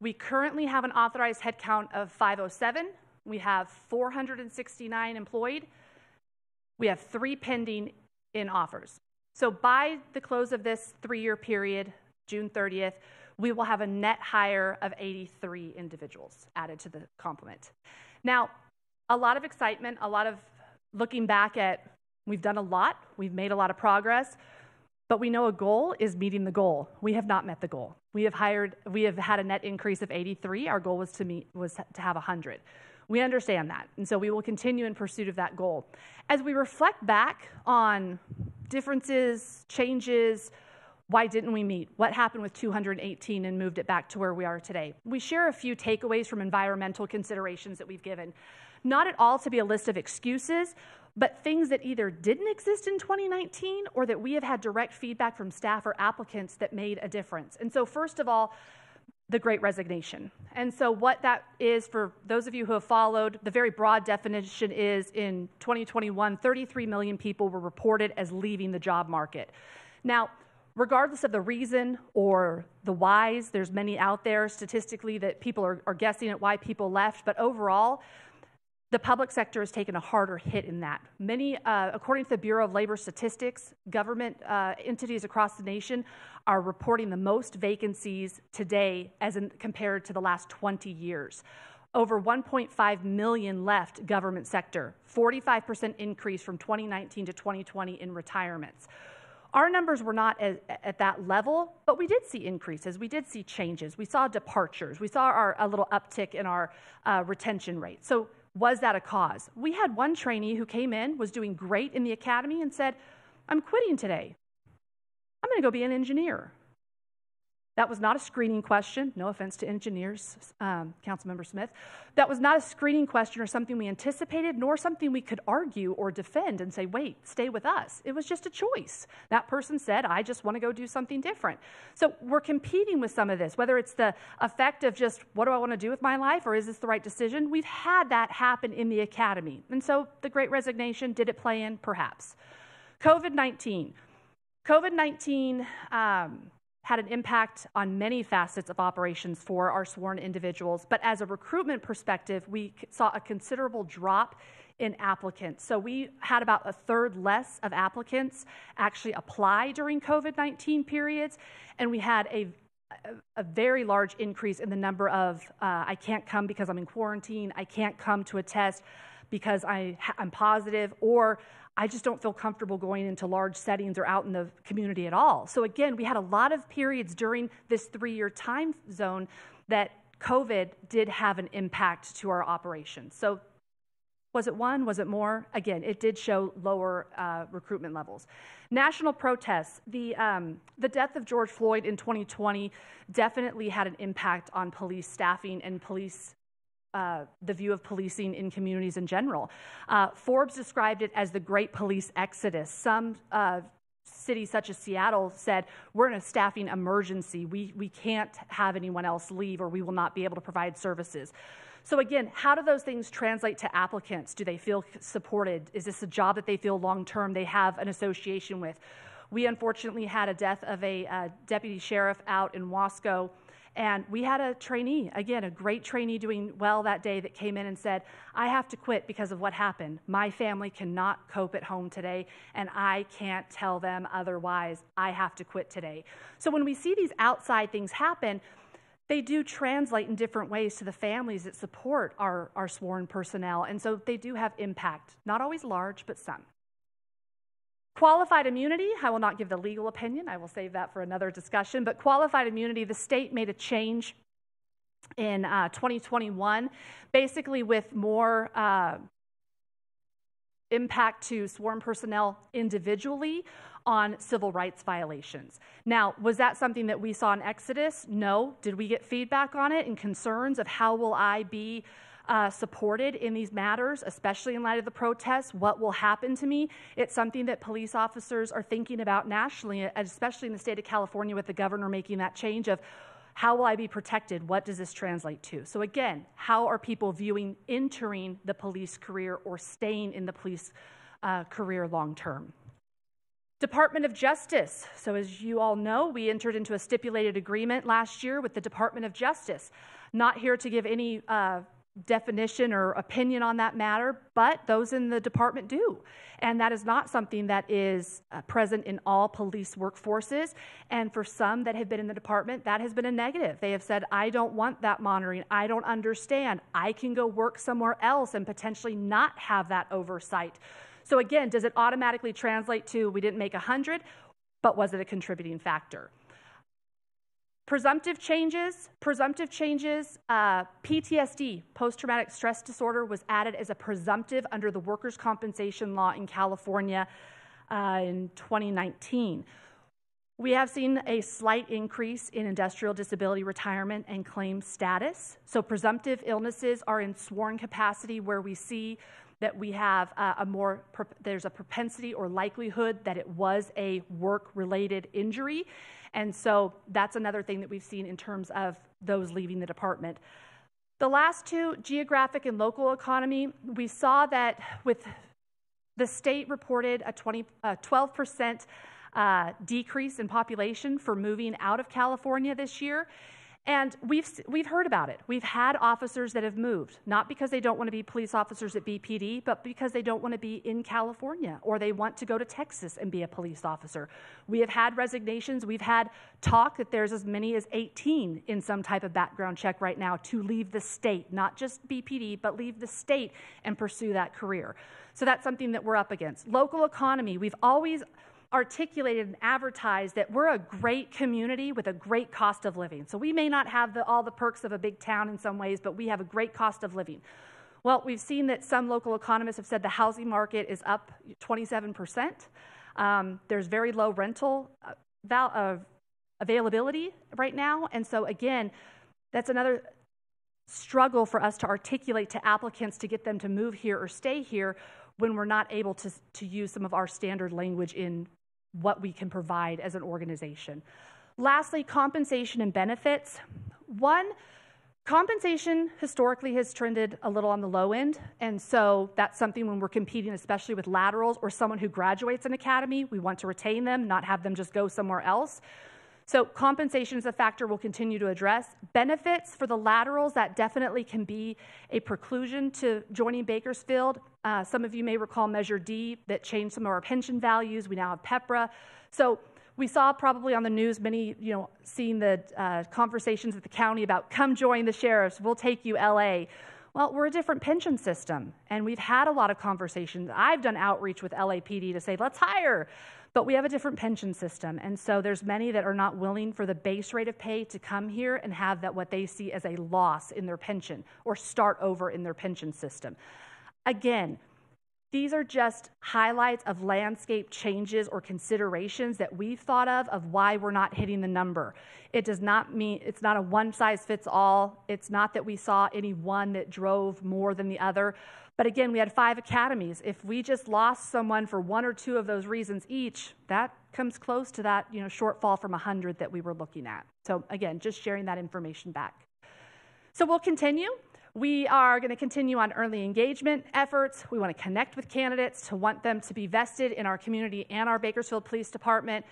We currently have an authorized headcount of 507. We have 469 employed. We have three pending in offers. So by the close of this three year period, June 30th, we will have a net hire of 83 individuals added to the complement. Now, a lot of excitement, a lot of looking back at we've done a lot, we've made a lot of progress. But we know a goal is meeting the goal. We have not met the goal. We have hired, we have had a net increase of 83. Our goal was to meet was to have 100. We understand that, and so we will continue in pursuit of that goal. As we reflect back on differences, changes, why didn't we meet? What happened with 218 and moved it back to where we are today? We share a few takeaways from environmental considerations that we've given. Not at all to be a list of excuses, but things that either didn't exist in 2019 or that we have had direct feedback from staff or applicants that made a difference. And so, first of all, the great resignation. And so, what that is for those of you who have followed, the very broad definition is in 2021, 33 million people were reported as leaving the job market. Now, regardless of the reason or the whys, there's many out there statistically that people are, are guessing at why people left, but overall, the public sector has taken a harder hit in that. Many, uh, according to the Bureau of Labor Statistics, government uh, entities across the nation are reporting the most vacancies today as in, compared to the last 20 years. Over 1.5 million left government sector, 45% increase from 2019 to 2020 in retirements. Our numbers were not at, at, that level, but we did see increases. We did see changes. We saw departures. We saw our, a little uptick in our uh, retention rate. So was that a cause? We had one trainee who came in, was doing great in the academy, and said, I'm quitting today. I'm going to go be an engineer. That was not a screening question. No offense to engineers, um, Councilmember Smith. That was not a screening question or something we anticipated, nor something we could argue or defend and say, wait, stay with us. It was just a choice. That person said, I just want to go do something different. So we're competing with some of this, whether it's the effect of just, what do I want to do with my life, or is this the right decision? We've had that happen in the academy. And so the great resignation, did it play in? Perhaps. COVID 19. COVID 19. Um, had an impact on many facets of operations for our sworn individuals. But as a recruitment perspective, we saw a considerable drop in applicants. So we had about a third less of applicants actually apply during COVID 19 periods, and we had a a very large increase in the number of uh, I can't come because I'm in quarantine, I can't come to a test because I, I'm positive, or I just don't feel comfortable going into large settings or out in the community at all. So, again, we had a lot of periods during this three year time zone that COVID did have an impact to our operations. So, was it one? Was it more? Again, it did show lower uh, recruitment levels. National protests. The, um, the death of George Floyd in 2020 definitely had an impact on police staffing and police uh, the view of policing in communities in general. Uh, Forbes described it as the great police exodus. Some uh, cities, such as Seattle, said, We're in a staffing emergency. We, we can't have anyone else leave, or we will not be able to provide services. So, again, how do those things translate to applicants? Do they feel supported? Is this a job that they feel long term they have an association with? We unfortunately had a death of a uh, deputy sheriff out in Wasco and we had a trainee, again, a great trainee doing well that day that came in and said, I have to quit because of what happened. My family cannot cope at home today, and I can't tell them otherwise. I have to quit today. So when we see these outside things happen, they do translate in different ways to the families that support our, our sworn personnel. And so they do have impact, not always large, but some. Qualified immunity, I will not give the legal opinion, I will save that for another discussion. But qualified immunity, the state made a change in uh, 2021, basically with more uh, impact to sworn personnel individually on civil rights violations. Now, was that something that we saw in Exodus? No. Did we get feedback on it and concerns of how will I be? Uh, supported in these matters, especially in light of the protests. What will happen to me? It's something that police officers are thinking about nationally, especially in the state of California with the governor making that change of how will I be protected? What does this translate to? So, again, how are people viewing entering the police career or staying in the police uh, career long term? Department of Justice. So, as you all know, we entered into a stipulated agreement last year with the Department of Justice. Not here to give any uh, definition or opinion on that matter, but those in the department do. And that is not something that is uh, present in all police workforces. And for some that have been in the department, that has been a negative. They have said, I don't want that monitoring. I don't understand. I can go work somewhere else and potentially not have that oversight. So, again, does it automatically translate to we didn't make 100? but was it a contributing factor? Presumptive changes, presumptive changes, uh, PTSD, post traumatic stress disorder, was added as a presumptive under the workers' compensation law in California uh, in 2019. We have seen a slight increase in industrial disability retirement and claim status. So, presumptive illnesses are in sworn capacity where we see that we have uh, a more, there's a propensity or likelihood that it was a work related injury. And so that's another thing that we've seen in terms of those leaving the department. The last two, geographic and local economy, we saw that with the state reported a 20, uh, 12% uh, decrease in population for moving out of California this year. And we've, we've heard about it. We've had officers that have moved, not because they don't want to be police officers at BPD, but because they don't want to be in California or they want to go to Texas and be a police officer. We have had resignations. We've had talk that there's as many as 18 in some type of background check right now to leave the state, not just BPD, but leave the state and pursue that career. So that's something that we're up against. Local economy, we've always articulated and advertised that we're a great community with a great cost of living. So we may not have the, all the perks of a big town in some ways, but we have a great cost of living. Well, we've seen that some local economists have said the housing market is up 27%. Um, there's very low rental uh, val- uh, availability right now. And so, again, that's another struggle for us to articulate to applicants to get them to move here or stay here when we're not able to, to use some of our standard language in what we can provide as an organization. Lastly, compensation and benefits. One, compensation historically has trended a little on the low end, and so that's something when we're competing, especially with laterals or someone who graduates an academy, we want to retain them, not have them just go somewhere else. So, compensation is a factor we'll continue to address. Benefits for the laterals, that definitely can be a preclusion to joining Bakersfield. Uh, some of you may recall Measure D that changed some of our pension values. We now have PEPRA. So, we saw probably on the news many, you know, seeing the uh, conversations at the county about come join the sheriffs, we'll take you LA. Well, we're a different pension system, and we've had a lot of conversations. I've done outreach with LAPD to say, let's hire. But we have a different pension system, and so there's many that are not willing for the base rate of pay to come here and have that what they see as a loss in their pension or start over in their pension system. Again, these are just highlights of landscape changes or considerations that we've thought of of why we're not hitting the number. It does not mean it's not a one size fits all. It's not that we saw any one that drove more than the other. But again, we had five academies. If we just lost someone for one or two of those reasons each, that comes close to that you know, shortfall from 100 that we were looking at. So again, just sharing that information back. So we'll continue. We are going to continue on early engagement efforts. We want to connect with candidates to want them to be vested in our community and our Bakersfield Police Department.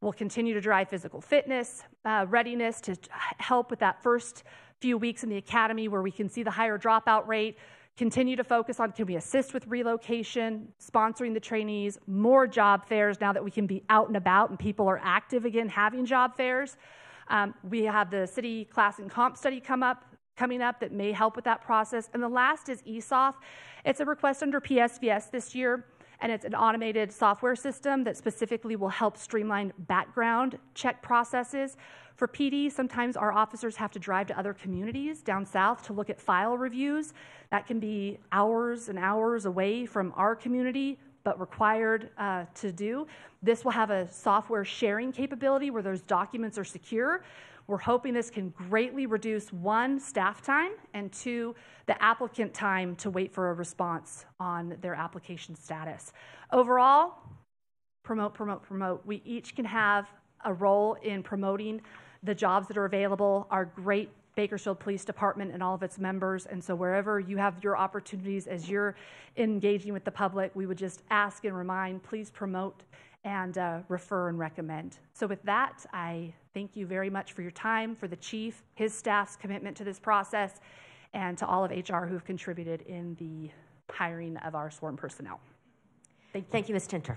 We'll continue to drive physical fitness, uh, readiness to help with that first few weeks in the academy where we can see the higher dropout rate continue to focus on can we assist with relocation, sponsoring the trainees, more job fairs now that we can be out and about and people are active again having job fairs. Um, we have the city class and comp study come up coming up that may help with that process. And the last is eSOPH. It's a request under PSVS this year, and it's an automated software system that specifically will help streamline background check processes. For PD, sometimes our officers have to drive to other communities down south to look at file reviews. That can be hours and hours away from our community, but required uh, to do. This will have a software sharing capability where those documents are secure. We're hoping this can greatly reduce one, staff time, and two, the applicant time to wait for a response on their application status. Overall, promote, promote, promote. We each can have a role in promoting the jobs that are available, our great Bakersfield Police Department and all of its members. And so, wherever you have your opportunities as you're engaging with the public, we would just ask and remind please promote and uh, refer and recommend. So, with that, I thank you very much for your time, for the chief, his staff's commitment to this process, and to all of HR who have contributed in the hiring of our sworn personnel. Thank you, thank you Ms. Tenter.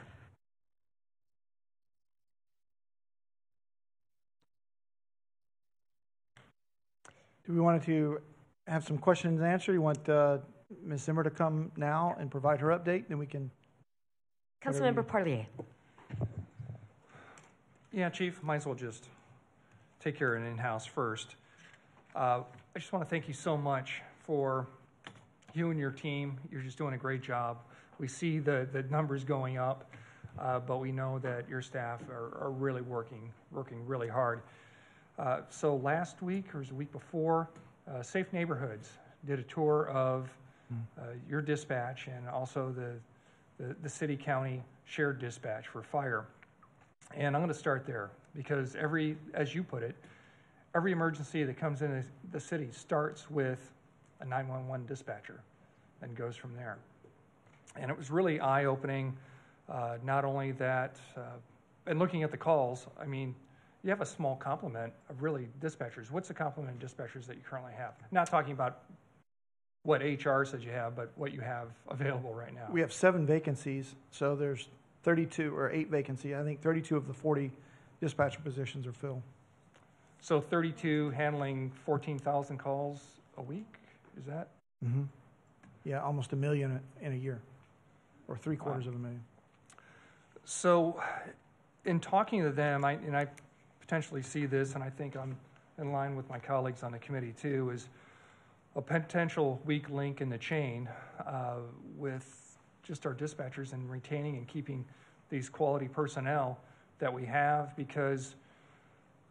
Do we want to have some questions answered? You want uh, Ms. Zimmer to come now and provide her update? Then we can. Councilmember Parlier. Yeah, Chief, might as well just take care of it in-house first. Uh, I just want to thank you so much for you and your team. You're just doing a great job. We see the, the numbers going up, uh, but we know that your staff are, are really working, working really hard. Uh, so last week, or was the week before, uh, Safe Neighborhoods did a tour of uh, your dispatch and also the, the, the city county shared dispatch for fire. And I'm going to start there because every, as you put it, every emergency that comes in the city starts with a 911 dispatcher and goes from there. And it was really eye opening, uh, not only that, uh, and looking at the calls, I mean, you have a small complement of really dispatchers. What's the complement of dispatchers that you currently have? Not talking about what HR says you have, but what you have available right now. We have seven vacancies, so there's 32 or eight vacancy. I think 32 of the 40 dispatcher positions are filled. So 32 handling 14,000 calls a week, is that? Mm-hmm. Yeah, almost a million in a year, or three quarters Wow. of a million. So, in talking to them, I, and I potentially see this, and I think I'm in line with my colleagues on the committee too, is a potential weak link in the chain uh, with just our dispatchers and retaining and keeping these quality personnel that we have because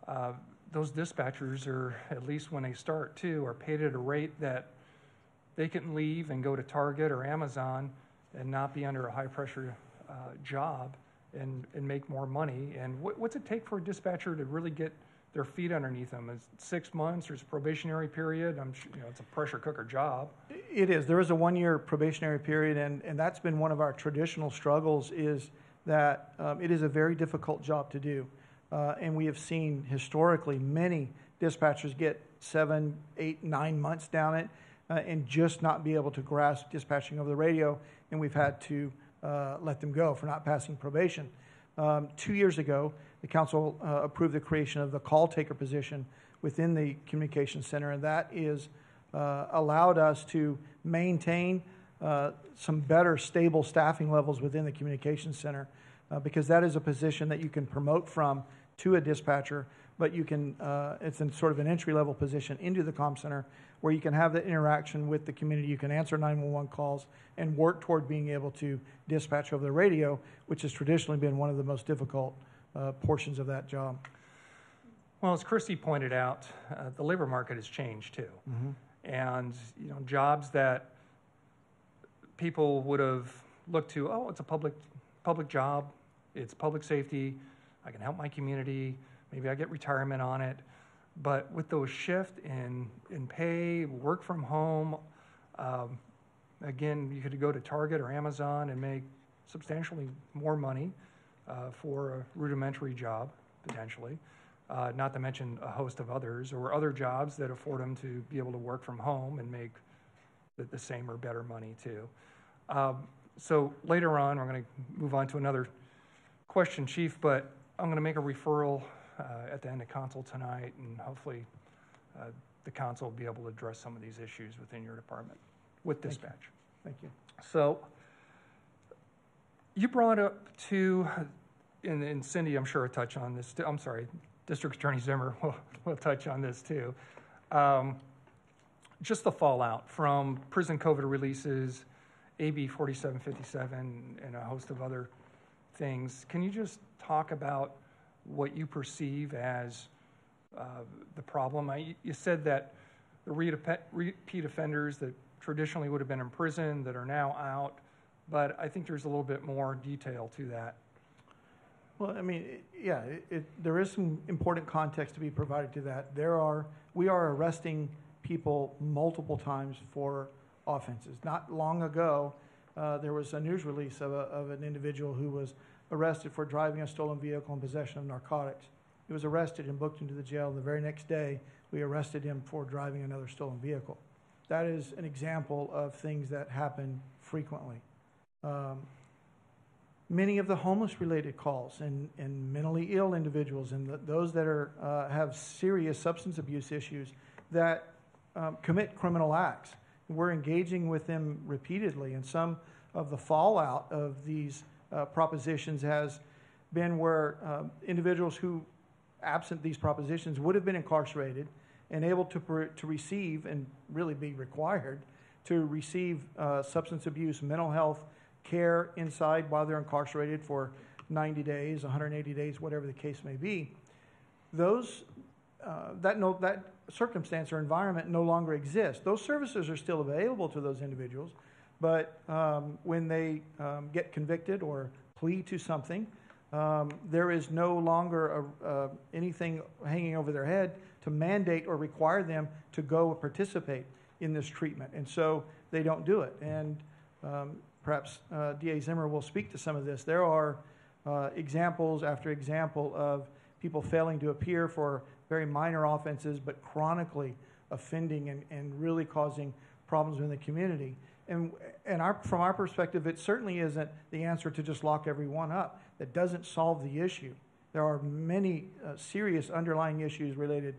uh, those dispatchers are, at least when they start too, are paid at a rate that they can leave and go to Target or Amazon and not be under a high pressure uh, job and, and make more money. And what, what's it take for a dispatcher to really get their feet underneath them? Is six months? There's a probationary period. I'm you know, it's a pressure cooker job. It is. There is a one-year probationary period, and, and that's been one of our traditional struggles is that um, it is a very difficult job to do. Uh, and we have seen historically many dispatchers get seven, eight, nine months down it uh, and just not be able to grasp dispatching over the radio, and we've had to uh, let them go for not passing probation. Um, two years ago, the council uh, approved the creation of the call taker position within the communications center, and that is uh, allowed us to maintain uh, some better stable staffing levels within the communication center uh, because that is a position that you can promote from to a dispatcher, but you can, uh, it's in sort of an entry level position into the comm center where you can have the interaction with the community. You can answer 911 calls and work toward being able to dispatch over the radio, which has traditionally been one of the most difficult uh, portions of that job. Well, as Christy pointed out, uh, the labor market has changed too. And, you know, jobs that people would have looked to, oh, it's a public, public job, it's public safety, I can help my community, maybe I get retirement on it. But with those shift in, in pay, work from home, um, again, you could go to Target or Amazon and make substantially more money uh, for a rudimentary job, potentially. Uh, not to mention a host of others or other jobs that afford them to be able to work from home and make the, the same or better money too. Um, so later on, we're going to move on to another question, Chief, but I'm going to make a referral uh, at the end of council tonight, and hopefully uh, the council will be able to address some of these issues within your department with Thank you. dispatch. Thank you. So you brought up two, and, and Cindy, I'm sure, touch on this. I'm sorry, District Attorney Zimmer will, will touch on this too. Um, just the fallout from prison COVID releases, AB 4757, and a host of other things. Can you just talk about what you perceive as uh, the problem? I, you said that the repeat repeat offenders that traditionally would have been in prison that are now out, but I think there's a little bit more detail to that. Well, I mean, it- yeah, it, it, there is some important context to be provided to that. There are, we are arresting people multiple times for offenses. Not long ago, uh, there was a news release of, a, of an individual who was arrested for driving a stolen vehicle and possession of narcotics. He was arrested and booked into the jail. The very next day, we arrested him for driving another stolen vehicle. That is an example of things that happen frequently. Um, many of the homeless related calls and, and mentally ill individuals and the, those that are, uh, have serious substance abuse issues that um, commit criminal acts. We're engaging with them repeatedly, and some of the fallout of these uh, propositions has been where uh, individuals who, absent these propositions, would have been incarcerated and able to, per- to receive and really be required to receive uh, substance abuse, mental health care inside while they're incarcerated for 90 days, 180 days, whatever the case may be. Those uh, that no, that circumstance or environment no longer exists. Those services are still available to those individuals, but um, when they um, get convicted or plea to something, um, there is no longer a, anything hanging over their head to mandate or require them to go participate in this treatment. And so they don't do it. And um, perhaps uh, DA Zimmer will speak to some of this. There are uh, examples after example of people failing to appear for very minor offenses, but chronically offending and, and really causing problems in the community. And, and our, from our perspective, it certainly isn't the answer to just lock everyone up. That doesn't solve the issue. There are many uh, serious underlying issues related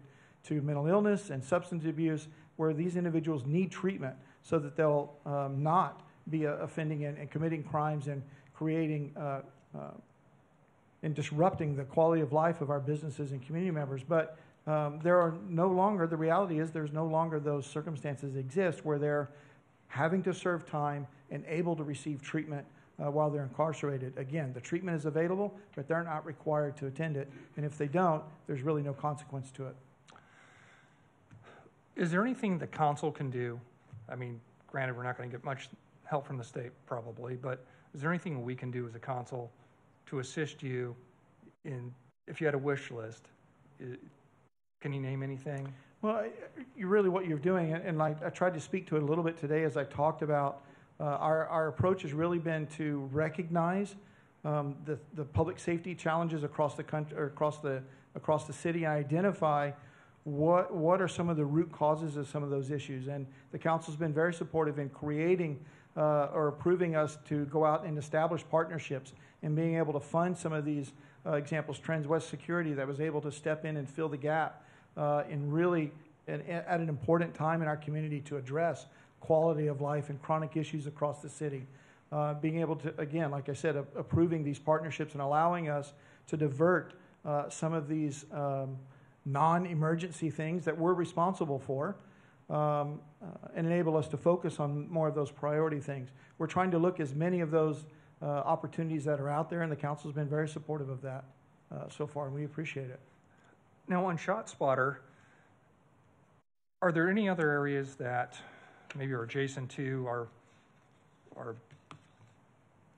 to mental illness and substance abuse where these individuals need treatment so that they'll um, not be uh, offending and, and, committing crimes and creating uh, uh, and disrupting the quality of life of our businesses and community members. But um, there are no longer, the reality is, there's no longer those circumstances exist where they're having to serve time and able to receive treatment uh, while they're incarcerated. Again, the treatment is available, but they're not required to attend it. And if they don't, there's really no consequence to it. Is there anything the council can do? I mean, granted, we're not going to get much help from the state probably, but is there anything we can do as a council to assist you in, if you had a wish list, can you name anything? Well, you really what you're doing, and like I tried to speak to it a little bit today as I talked about uh, our, our approach has really been to recognize um, the, the public safety challenges across the country or across the across the city and identify what what are some of the root causes of some of those issues. And the council's been very supportive in creating uh, or approving us to go out and establish partnerships and being able to fund some of these uh, examples. Transwest Security that was able to step in and fill the gap uh, in really at an important time in our community to address quality of life and chronic issues across the city. Uh, being able to, again, like I said, a- approving these partnerships and allowing us to divert uh, some of these um, non emergency things that we're responsible for um, uh, and enable us to focus on more of those priority things. We're trying to look as many of those uh, opportunities that are out there, and the council's been very supportive of that uh, so far, and we appreciate it. Now, on ShotSpotter, are there any other areas that maybe are adjacent to our, our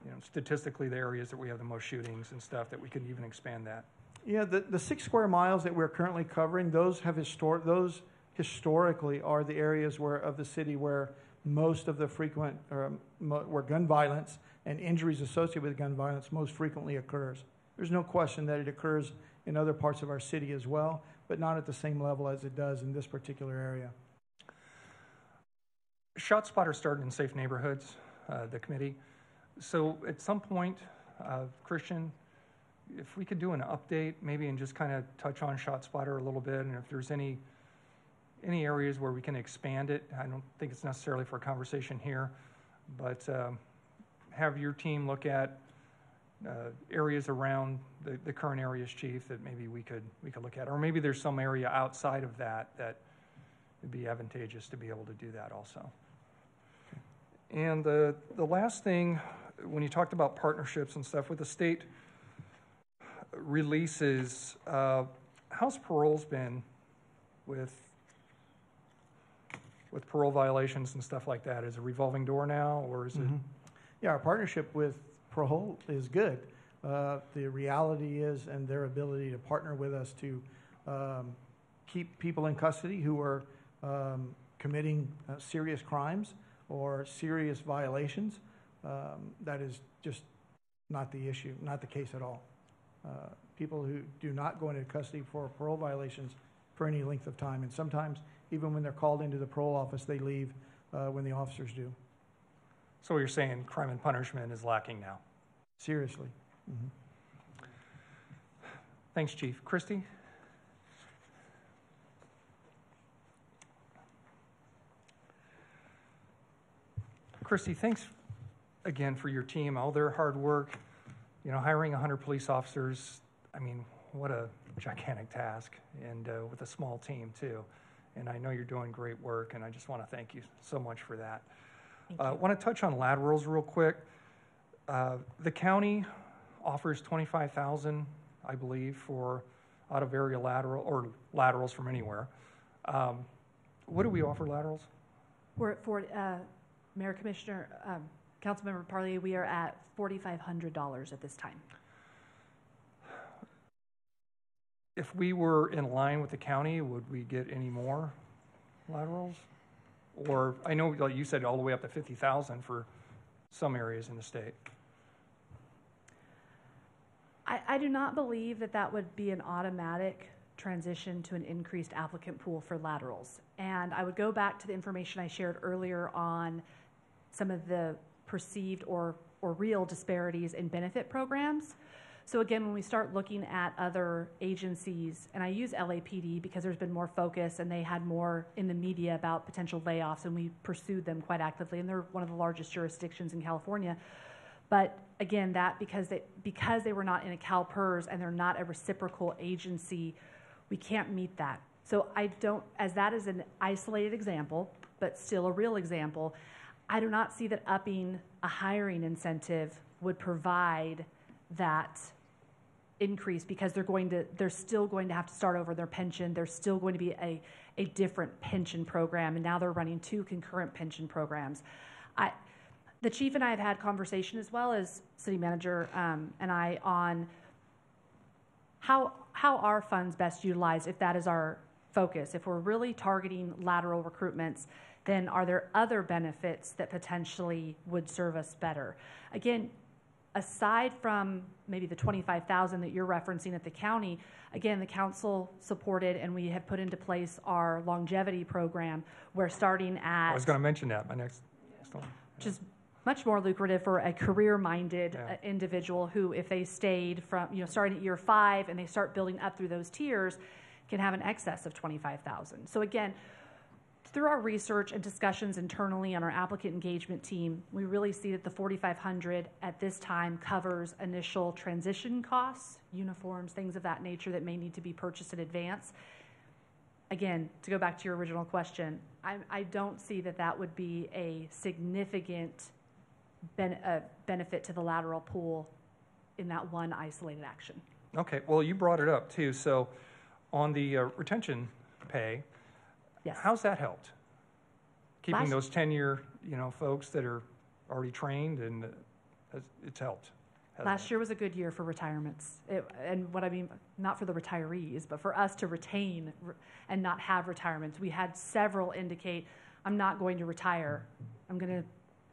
you know, statistically the areas that we have the most shootings and stuff that we could even expand that? Yeah, the, the six square miles that we're currently covering, those have histor- those historically are the areas where of the city where most of the frequent or where gun violence and injuries associated with gun violence most frequently occurs. There's no question that it occurs in other parts of our city as well, but not at the same level as it does in this particular area. ShotSpotter started in safe neighborhoods, uh, the committee. So at some point, uh, Christian, if we could do an update, maybe and just kind of touch on ShotSpotter a little bit, and if there's any any areas where we can expand it. I don't think it's necessarily for a conversation here, but um, have your team look at uh, areas around the, the current areas chief that maybe we could we could look at, or maybe there's some area outside of that that would be advantageous to be able to do that also. And the the last thing, when you talked about partnerships and stuff with the state releases, uh, how's parole's been with with parole violations and stuff like that? Is a revolving door now, or is mm-hmm. it? Yeah, our partnership with parole is good. Uh, the reality is, and their ability to partner with us to um, keep people in custody who are um, committing uh, serious crimes or serious violations, um, that is just not the issue, not the case at all. Uh, people who do not go into custody for parole violations for any length of time, and sometimes even when they're called into the parole office, they leave uh, when the officers do. So you're saying crime and punishment is lacking now? Seriously. Mm-hmm. Thanks, Chief. Christy? Christy, thanks again for your team, all their hard work you know, hiring 100 police officers, I mean, what a gigantic task, and uh, with a small team, too. And I know you're doing great work, and I just want to thank you so much for that. I uh, want to touch on laterals real quick. Uh, the county offers 25,000, I believe, for out of area lateral or laterals from anywhere. Um, what do we offer laterals? We're at for uh, Mayor Commissioner, um, Councilmember Parlier, we are at $4,500 at this time. If we were in line with the county, would we get any more laterals? Or I know, like you said, all the way up to 50,000 for some areas in the state. I, I do not believe that that would be an automatic transition to an increased applicant pool for laterals. And I would go back to the information I shared earlier on some of the perceived or, or real disparities in benefit programs. So again, when we start looking at other agencies, and I use LAPD because there's been more focus and they had more in the media about potential layoffs, and we pursued them quite actively, and they're one of the largest jurisdictions in California. But again, that because they because they were not in a CalPERS and they're not a reciprocal agency, we can't meet that. So I don't, as that is an isolated example, but still a real example. I do not see that upping a hiring incentive would provide that increase because they're going to they're still going to have to start over their pension there's still going to be a, a different pension program and now they're running two concurrent pension programs I, the chief and I have had conversation as well as city manager um, and I on how how are funds best utilized if that is our focus. If we're really targeting lateral recruitments, then are there other benefits that potentially would serve us better? Again, aside from maybe the 25,000 that you're referencing at the county, again, the council supported and we have put into place our longevity program where starting at. I was going to mention that, my next, next one. Which is much more lucrative for a career-minded yeah. uh, individual who, if they stayed from, you know, starting at year five and they start building up through those tiers, can have an excess of 25,000. So again, through our research and discussions internally on our applicant engagement team, we really see that the 4,500 at this time covers initial transition costs, uniforms, things of that nature that may need to be purchased in advance. Again, to go back to your original question, I, I don't see that that would be a significant ben, uh, benefit to the lateral pool in that one isolated action. Okay, well, you brought it up too. So, on the uh, retention pay, yes. how's that helped? Keeping Last, those tenure, you know, folks that are already trained, and uh, it's helped. Last year was a good year for retirements, it, and what I mean, not for the retirees, but for us to retain and not have retirements. We had several indicate, "I'm not going to retire. I'm going to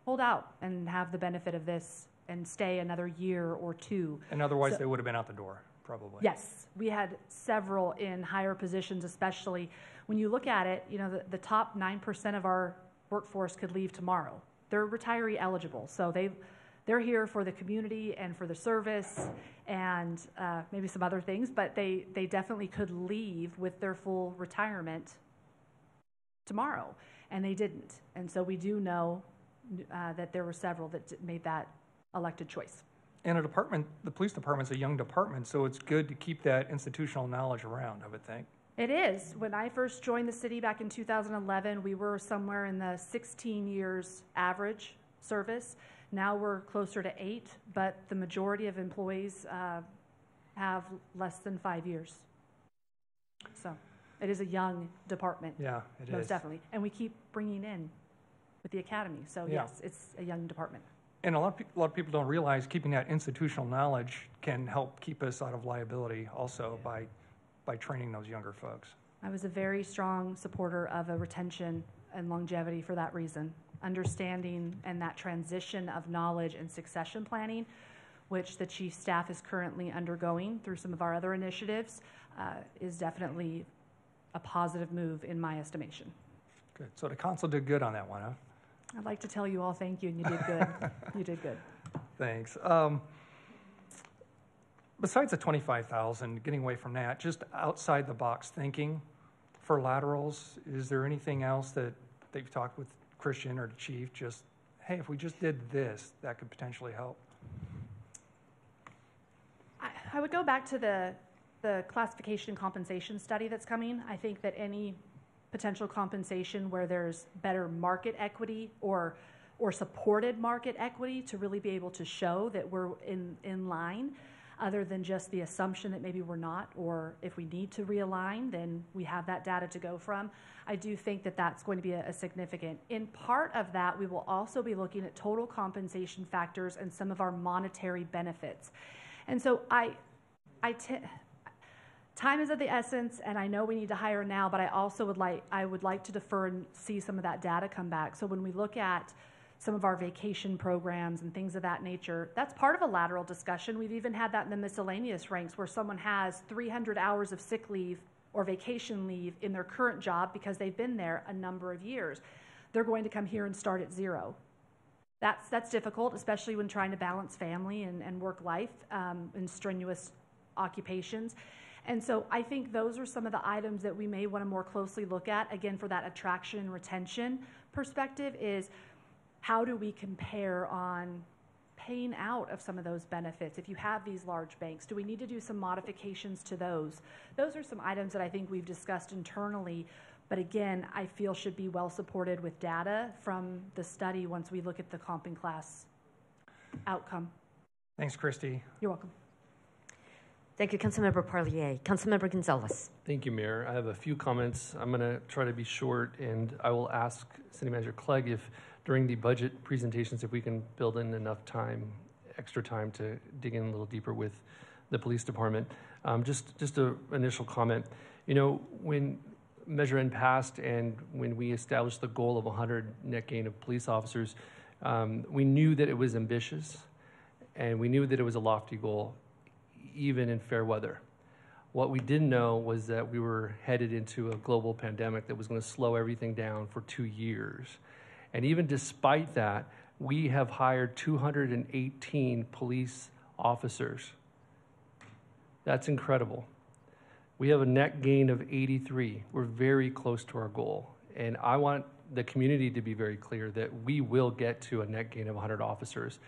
hold out and have the benefit of this and stay another year or two. And otherwise, so, they would have been out the door, probably. Yes, we had several in higher positions, especially when you look at it. You know, the, the top nine percent of our workforce could leave tomorrow. They're retiree eligible, so they they're here for the community and for the service and uh, maybe some other things, but they they definitely could leave with their full retirement tomorrow, and they didn't. And so we do know uh, that there were several that made that elected choice. And a department, the police department's a young department, so it's good to keep that institutional knowledge around, I would think. It is. When I first joined the city back in 2011, we were somewhere in the 16 years average service. Now we're closer to eight, but the majority of employees uh, have less than five years. So it is a young department. Yeah, it most is. definitely. And we keep bringing in with the academy. So Yeah. yes, it's a young department. And a lot, of, a lot of people don't realize keeping that institutional knowledge can help keep us out of liability also by, by training those younger folks. I was a very strong supporter of a retention and longevity for that reason. Understanding and that transition of knowledge and succession planning, which the chief staff is currently undergoing through some of our other initiatives, uh, is definitely a positive move in my estimation. Good. So the council did good on that one, huh? I'd like to tell you all thank you, and you did good. you did good. Thanks. Um, besides the 25,000, getting away from that, just outside the box thinking for laterals, is there anything else that, that you've talked with Christian or the chief? Just, hey, if we just did this, that could potentially help? I would go back to the the classification compensation study that's coming. I think that any potential compensation where there's better market equity or or supported market equity to really be able to show that we're in, in line other than just the assumption that maybe we're not, or if we need to realign, then we have that data to go from. I do think that that's going to be a, a significant. In part of that, we will also be looking at total compensation factors and some of our monetary benefits. And so I, I t- time is of the essence, and I know we need to hire now, but I also would like I would like to defer and see some of that data come back. So when we look at some of our vacation programs and things of that nature. That's part of a lateral discussion. We've even had that in the miscellaneous ranks where someone has 300 hours of sick leave or vacation leave in their current job because they've been there a number of years. They're going to come here and start at zero. That's, that's difficult, especially when trying to balance family and, and work life um, in strenuous occupations. And so I think those are some of the items that we may want to more closely look at. Again, for that attraction and retention perspective, is how do we compare on paying out of some of those benefits? If you have these large banks do we need to do some modifications to those? Those are some items that i think we've discussed internally but again i feel should be well supported with data from the study once we look at the comping class outcome. Thanks christy. You're welcome Thank you, Councilmember Parlier. Councilmember Gonzales. Thank you, Mayor. I have a few comments. I'm going to try to be short, and I will ask City Manager Clegg if during the budget presentations, if we can build in enough time, extra time to dig in a little deeper with the police department. Um, just just an initial comment. You know, when Measure N passed and when we established the goal of 100 net gain of police officers, um, we knew that it was ambitious and we knew that it was a lofty goal, even in fair weather. What we didn't know was that we were headed into a global pandemic that was going to slow everything down for two years. And even despite that, we have hired 218 police officers. That's incredible. We have a net gain of 83. We're very close to our goal. And I want the community to be very clear that we will get to a net gain of 100 officers.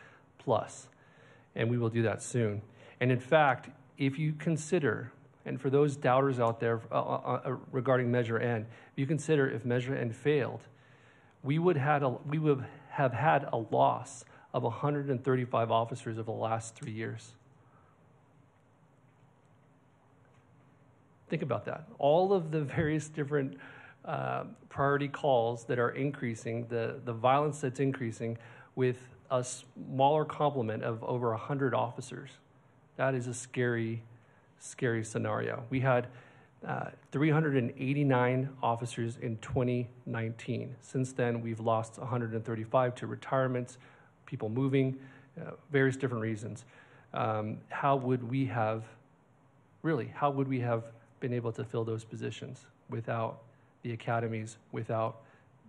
And we will do that soon. And in fact, if you consider, and for those doubters out there uh, uh, uh regarding Measure N, if you consider if Measure N failed, we would, had a, we would have had a loss of 135 officers over the last three years. Think about that. All of the various different uh, priority calls that are increasing, the, the violence that's increasing, with a smaller complement of over 100 officers. That is a scary, scary scenario. We had uh, 389 officers in 2019. Since then, we've lost 135 to retirements, people moving, uh, various different reasons. Um, how would we have, really, how would we have been able to fill those positions without the academies, without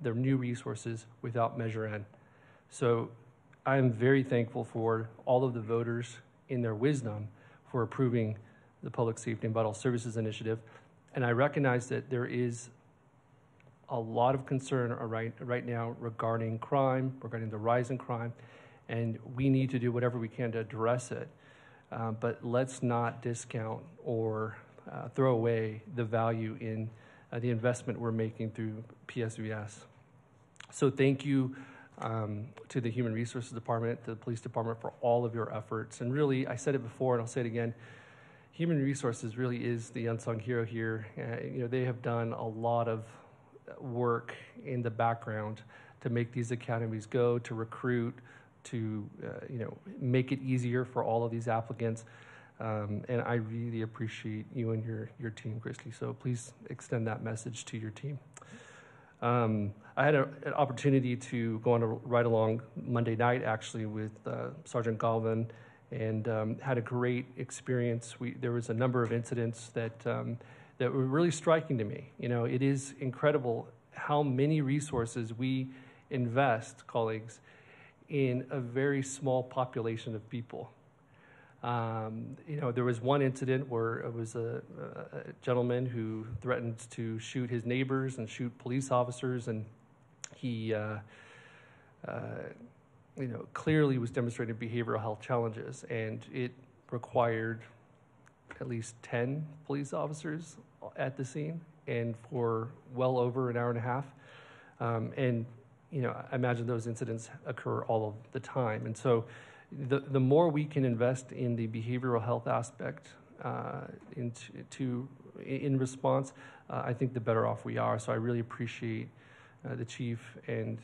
the new resources, without Measure N? So I am very thankful for all of the voters in their wisdom for approving the Public Safety and Vital Services Initiative. And I recognize that there is a lot of concern right, right now regarding crime, regarding the rise in crime, and we need to do whatever we can to address it. Uh, but let's not discount or uh, throw away the value in uh, the investment we're making through PSVS. So thank you um, to the Human Resources Department, to the Police Department for all of your efforts. And really, I said it before and I'll say it again human resources really is the unsung hero here. Uh, you know, they have done a lot of work in the background to make these academies go, to recruit, to uh, you know, make it easier for all of these applicants. Um, and I really appreciate you and your, your team, Christy. So please extend that message to your team. Um, I had a, an opportunity to go on a ride along Monday night, actually, with uh, Sergeant Galvin and um, had a great experience. We, there was a number of incidents that, um, that were really striking to me. You know, it is incredible how many resources we invest, colleagues, in a very small population of people. Um, you know, there was one incident where it was a, a, gentleman who threatened to shoot his neighbors and shoot police officers, and he uh, uh, you know, clearly was demonstrating behavioral health challenges, and it required at least 10 police officers at the scene and for well over an hour and a half. Um, and, you know, I imagine those incidents occur all of the time. And so the, the more we can invest in the behavioral health aspect uh, into, to, in response, uh, I think the better off we are. So I really appreciate uh, the chief and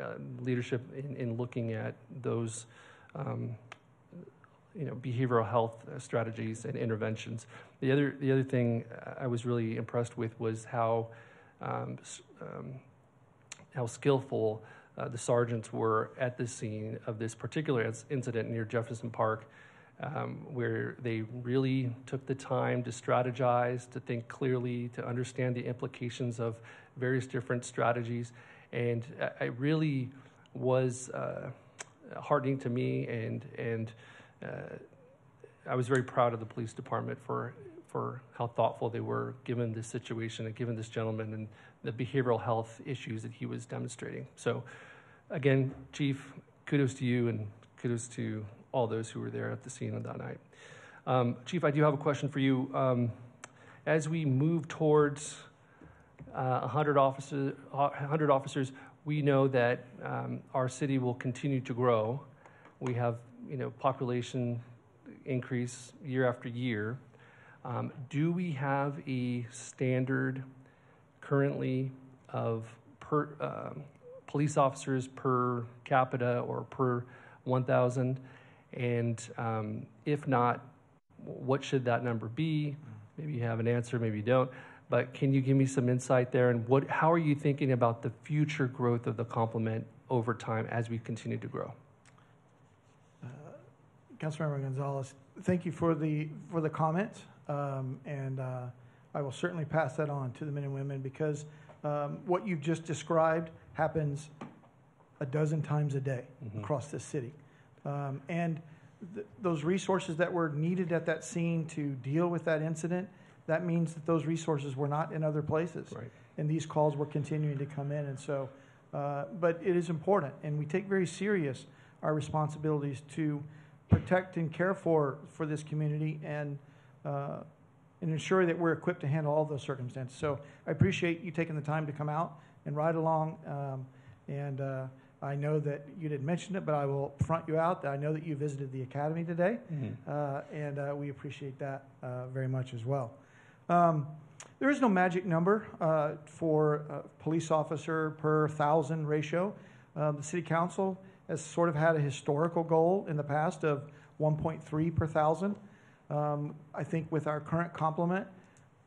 uh, leadership in, in looking at those um, you know, behavioral health uh, strategies and interventions. The other, the other thing I was really impressed with was how, um, um, how skillful uh, the sergeants were at the scene of this particular incident near Jefferson Park, um, where they really took the time to strategize, to think clearly, to understand the implications of various different strategies. And it really was uh, heartening to me and, and uh, I was very proud of the police department for for how thoughtful they were given this situation and given this gentleman and the behavioral health issues that he was demonstrating. So, again, Chief, kudos to you and kudos to all those who were there at the scene on that night. Um, Chief, I do have a question for you. Um, as we move towards uh, 100 officers, 100 officers, we know that um, our city will continue to grow. We have you know, population increase year after year. Um, do we have a standard currently of per um, police officers per capita or per 1,000? And um, if not, what should that number be? Maybe you have an answer, maybe you don't. But can you give me some insight there? And what, how are you thinking about the future growth of the complement over time as we continue to grow? Councilmember Gonzales, thank you for the for the comment, um, and uh, I will certainly pass that on to the men and women because um, what you've just described happens a dozen times a day mm-hmm. across this city, um, and th- those resources that were needed at that scene to deal with that incident, that means that those resources were not in other places, right. and these calls were continuing to come in, and so. Uh, but it is important, and we take very serious our responsibilities to protect and care for for this community and uh, and ensure that we're equipped to handle all those circumstances. So I appreciate you taking the time to come out and ride along. Um, and uh, I know that you didn't mention it, but I will front you out that I know that you visited the academy today, mm-hmm. uh, and uh, we appreciate that uh, very much as well. Um, there is no magic number uh, for police officer per thousand ratio. the city council has sort of had a historical goal in the past of 1.3 per thousand. Um, I think with our current complement,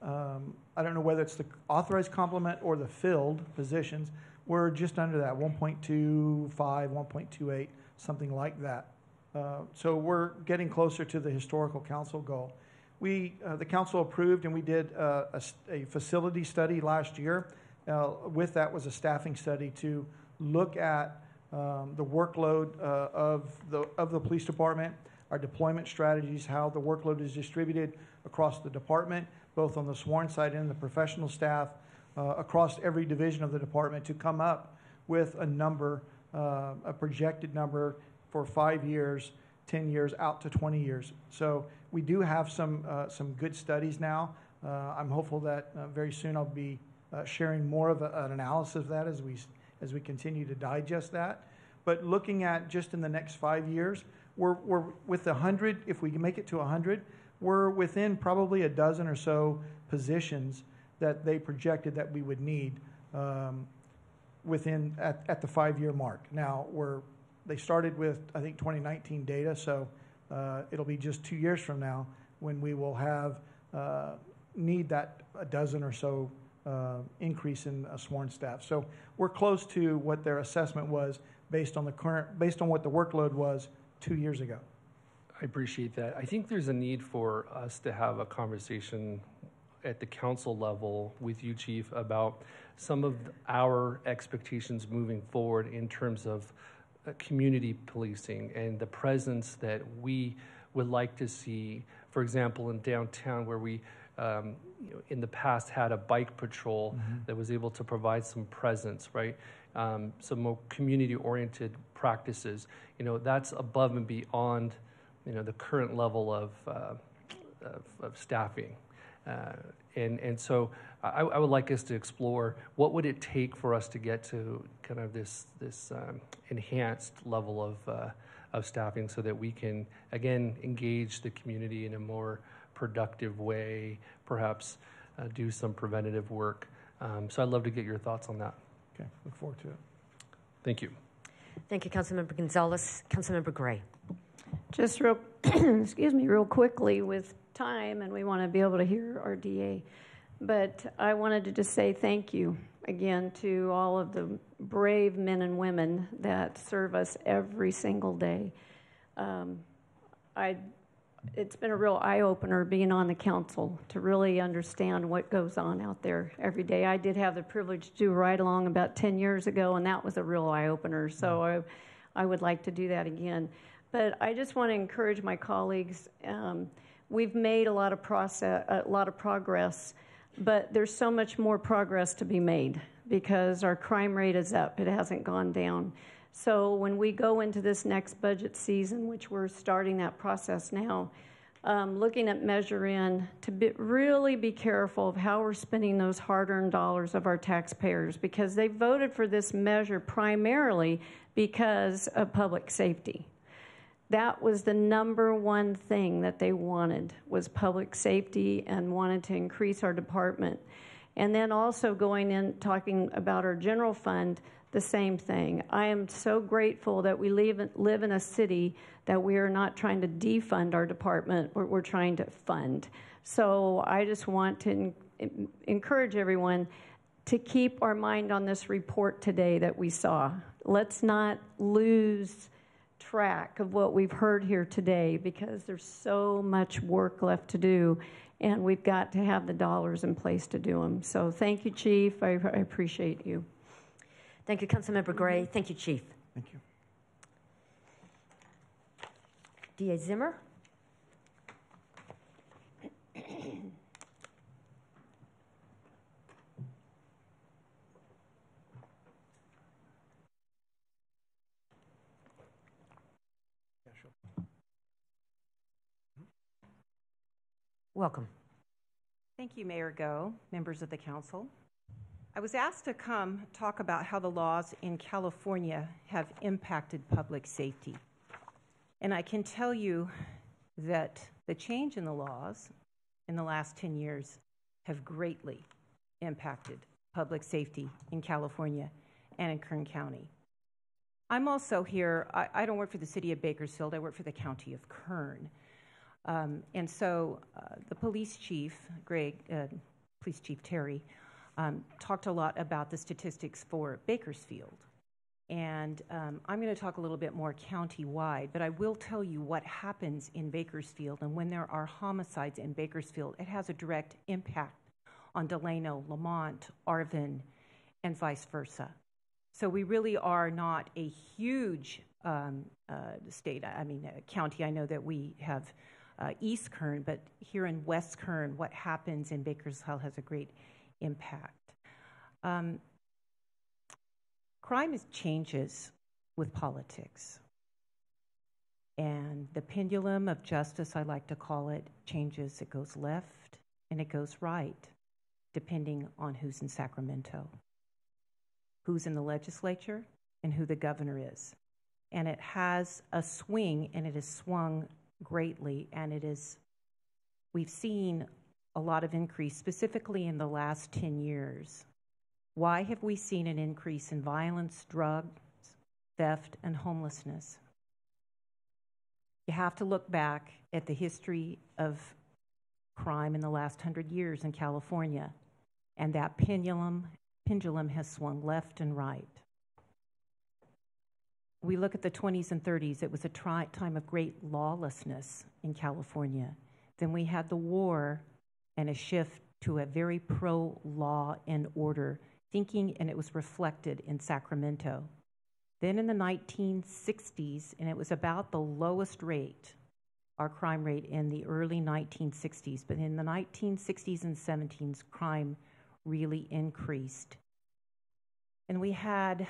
um, I don't know whether it's the authorized complement or the filled positions, we're just under that 1.25, 1.28, something like that. Uh, so we're getting closer to the historical council goal. We, uh, the council approved and we did uh, a, a, facility study last year. Uh, with that was a staffing study to look at um, the workload uh, of, the, of the police department, our deployment strategies, how the workload is distributed across the department, both on the sworn side and the professional staff, uh, across every division of the department to come up with a number, uh, a projected number for five years, 10 years, out to 20 years. So we do have some, uh, some good studies now. Uh, I'm hopeful that uh, very soon I'll be sharing more of a, an analysis of that as we as we continue to digest that. But looking at just in the next five years, we're, we're with 100, if we can make it to 100, we're within probably a dozen or so positions that they projected that we would need um, within at, at the five year mark. Now, we're, they started with, I think, 2019 data, so uh, it'll be just two years from now when we will have uh, need that a dozen or so uh, increase in uh, sworn staff. So we're close to what their assessment was based on the current, based on what the workload was two years ago. I appreciate that. I think there's a need for us to have a conversation at the council level with you, Chief, about some of our expectations moving forward in terms of uh, community policing and the presence that we would like to see. For example, in downtown, where we um, you know, in the past had a bike patrol mm-hmm. that was able to provide some presence, right? Um, some more community-oriented practices. You know, that's above and beyond, you know, the current level of uh, of, of staffing. Uh, and, and so I, I would like us to explore what would it take for us to get to kind of this, this um, enhanced level of, uh, of staffing so that we can, again, engage the community in a more productive way, perhaps uh, do some preventative work. Um, so I'd love to get your thoughts on that. Okay, look forward to it. Thank you. Thank you, Councilmember Gonzales. Councilmember Gray. Just real, excuse me, real quickly with time, and we want to be able to hear our DA. But I wanted to just say thank you again to all of the brave men and women that serve us every single day. Um, I, it's been a real eye opener being on the council to really understand what goes on out there every day. I did have the privilege to do ride along about 10 years ago, and that was a real eye opener. So I, I would like to do that again. But I just want to encourage my colleagues. Um, we've made a lot of process, a lot of progress, but there's so much more progress to be made because our crime rate is up. It hasn't gone down. So when we go into this next budget season, which we're starting that process now, um, looking at Measure N to be, really be careful of how we're spending those hard-earned dollars of our taxpayers because they voted for this measure primarily because of public safety. That was the number one thing that they wanted was public safety and wanted to increase our department. And then also going in talking about our general fund, the same thing. I am so grateful that we live, live in a city that we are not trying to defund our department, but we're trying to fund. So I just want to encourage everyone to keep our mind on this report today that we saw. Let's not lose track of what we've heard here today because there's so much work left to do and we've got to have the dollars in place to do them. So thank you, Chief. I, I appreciate you. Thank you, Councilmember Gray. Thank you, Chief. Thank you. DA Zimmer? Welcome. Thank you, Mayor Goh, members of the council. I was asked to come talk about how the laws in California have impacted public safety. And I can tell you that the change in the laws in the last 10 years have greatly impacted public safety in California and in Kern County. I'm also here, I, I don't work for the city of Bakersfield, I work for the county of Kern. Um, and so uh, the police chief, Greg, uh, Police Chief Terry, um, talked a lot about the statistics for Bakersfield. And um, I'm going to talk a little bit more county-wide, but I will tell you what happens in Bakersfield. And when there are homicides in Bakersfield, it has a direct impact on Delano, Lamont, Arvin, and vice versa. So we really are not a huge um, uh, state, I mean, county. I know that we have uh, East Kern, but here in West Kern, what happens in Bakersfield has a great impact. Um, crime is changes with politics. And the pendulum of justice, I like to call it, changes. It goes left and it goes right, depending on who's in Sacramento, who's in the legislature, and who the governor is. And it has a swing and it has swung greatly, and it is, we've seen a lot of increase, specifically in the last 10 years. Why have we seen an increase in violence, drugs, theft, and homelessness? You have to look back at the history of crime in the last hundred years in California, and that pendulum, pendulum has swung left and right we look at the 20s and 30s, it was a tri- time of great lawlessness in California. Then we had the war and a shift to a very pro law and order thinking, and it was reflected in Sacramento. Then in the 1960s, and it was about the lowest rate, our crime rate in the early 1960s, but in the 1960s and 70s, crime really increased. And we had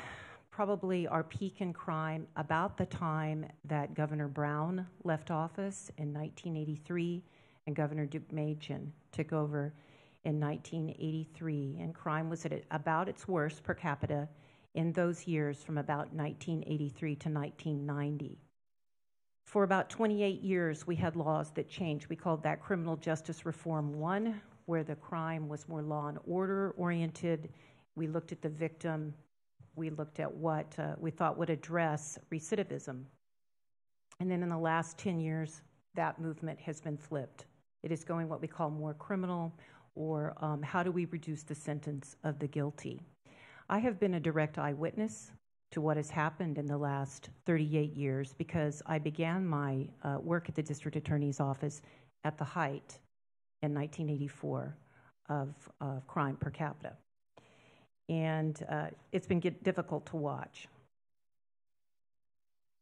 probably our peak in crime about the time that Governor Brown left office in 1983 and Governor Deukmejian took over in 1983, and crime was at about its worst per capita in those years from about 1983 to 1990. For about 28 years, we had laws that changed. We called that Criminal Justice Reform 1, where the crime was more law and order oriented. We looked at the victim. We looked at what uh, we thought would address recidivism. And then in the last 10 years, that movement has been flipped. It is going what we call more criminal, or um, how do we reduce the sentence of the guilty? I have been a direct eyewitness to what has happened in the last 38 years because I began my uh, work at the district attorney's office at the height in 1984 of uh, crime per capita. And uh, it's been difficult to watch.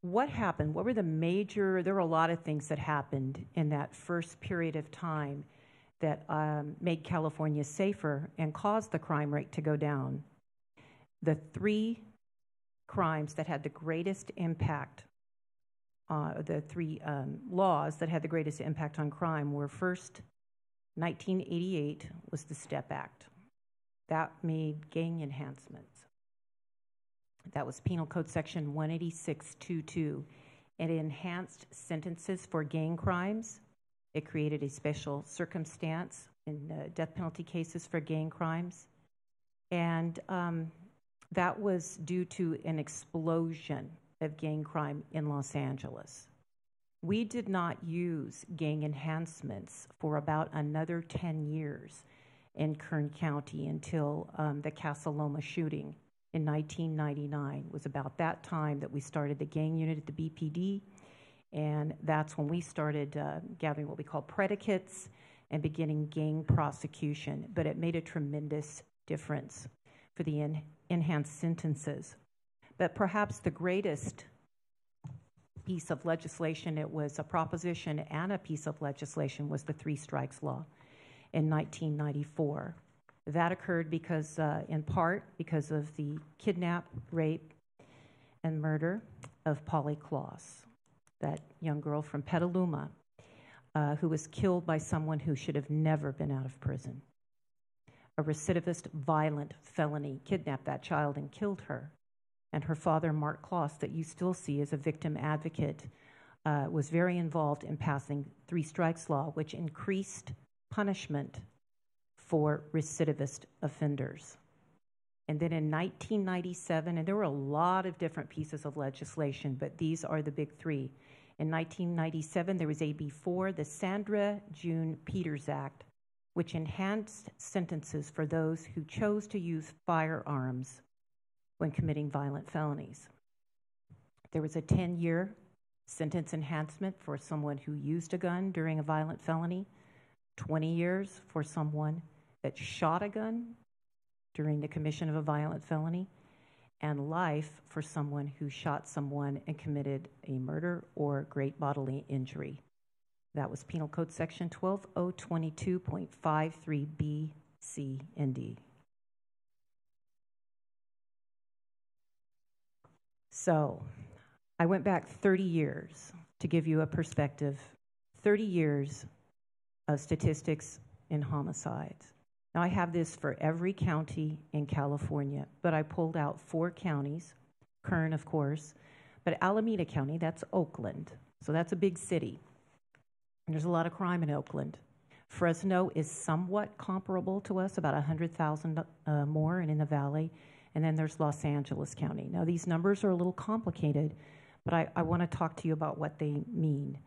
What happened? What were the major? There were a lot of things that happened in that first period of time that um, made California safer and caused the crime rate to go down. The three crimes that had the greatest impact, uh, the three um, laws that had the greatest impact on crime were first, 1988 was the STEP Act. That made gang enhancements. That was Penal Code Section 18622. It enhanced sentences for gang crimes it created a special circumstance in uh, death penalty cases for gang crimes. And um, that was due to an explosion of gang crime in Los Angeles. We did not use gang enhancements for about another 10 years in Kern County until um, the Casa Loma shooting in 1999. It was about that time that we started the gang unit at the BPD and that's when we started uh, gathering what we call predicates and beginning gang prosecution. But it made a tremendous difference for the en- enhanced sentences. But perhaps the greatest piece of legislation, it was a proposition and a piece of legislation, was the Three Strikes Law in 1994. That occurred because, uh, in part, because of the kidnap, rape, and murder of Polly Klaas that young girl from Petaluma, uh, who was killed by someone who should have never been out of prison. A recidivist, violent felony kidnapped that child and killed her. And her father, Marc Klaas, that you still see as a victim advocate, uh, was very involved in passing three strikes law, which increased punishment for recidivist offenders. And then in 1997, and there were a lot of different pieces of legislation, but these are the big three. In 1997, there was AB 4, the Sandra June Peters Act, which enhanced sentences for those who chose to use firearms when committing violent felonies. There was a 10 year sentence enhancement for someone who used a gun during a violent felony, 20 years for someone that shot a gun during the commission of a violent felony, and life for someone who shot someone and committed a murder or great bodily injury. That was Penal Code Section 12022.53b, C, and D. So, I went back 30 years to give you a perspective 30 years of statistics in homicides. Now, I have this for every county in California, but I pulled out four counties Kern, of course, but Alameda County, that's Oakland. So that's a big city. And there's a lot of crime in Oakland. Fresno is somewhat comparable to us, about 100,000 uh, more, and in the valley. And then there's Los Angeles County. Now, these numbers are a little complicated, but I, I want to talk to you about what they mean.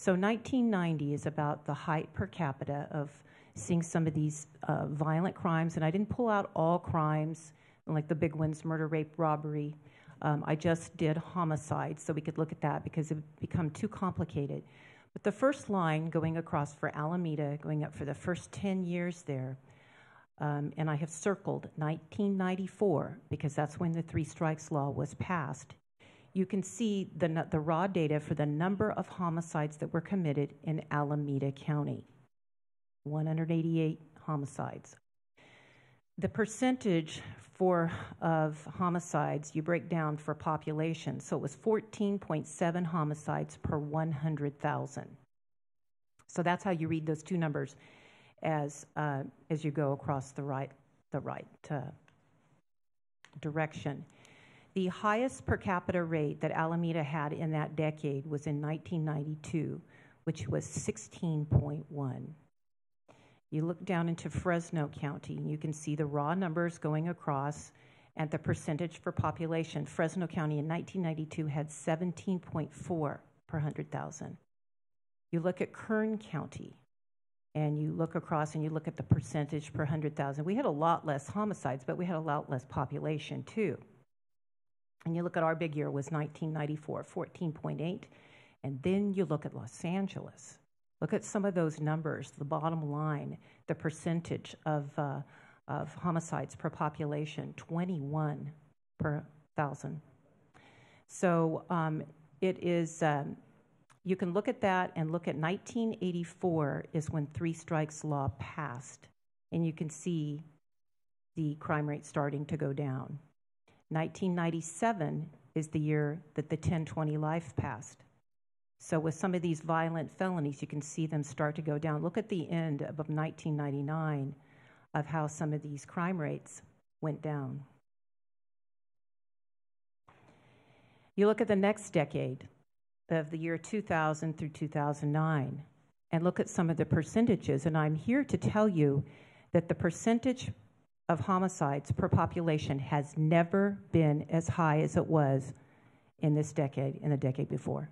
So, 1990 is about the height per capita of seeing some of these uh, violent crimes, and I didn't pull out all crimes, like the big ones murder, rape, robbery. Um, I just did homicide, so we could look at that because it would become too complicated. But the first line going across for Alameda, going up for the first 10 years there, um, and I have circled 1994 because that's when the three strikes law was passed. You can see the, the raw data for the number of homicides that were committed in Alameda County. 188 homicides. The percentage for of homicides you break down for population. So it was 14.7 homicides per 100,000. So that's how you read those two numbers as, uh, as you go across the right, the right uh, direction. The highest per capita rate that Alameda had in that decade was in 1992, which was 16.1. You look down into Fresno County, and you can see the raw numbers going across and the percentage for population. Fresno County in 1992 had 17.4 per 100,000. You look at Kern County, and you look across and you look at the percentage per 100,000. We had a lot less homicides, but we had a lot less population too. And you look at our big year was 1994, 14.8. And then you look at Los Angeles. Look at some of those numbers, the bottom line, the percentage of, uh, of homicides per population 21 per thousand. So um, it is, um, you can look at that and look at 1984 is when three strikes law passed. And you can see the crime rate starting to go down. 1997 is the year that the 1020 life passed. So, with some of these violent felonies, you can see them start to go down. Look at the end of 1999 of how some of these crime rates went down. You look at the next decade of the year 2000 through 2009 and look at some of the percentages, and I'm here to tell you that the percentage of homicides per population has never been as high as it was in this decade, in the decade before.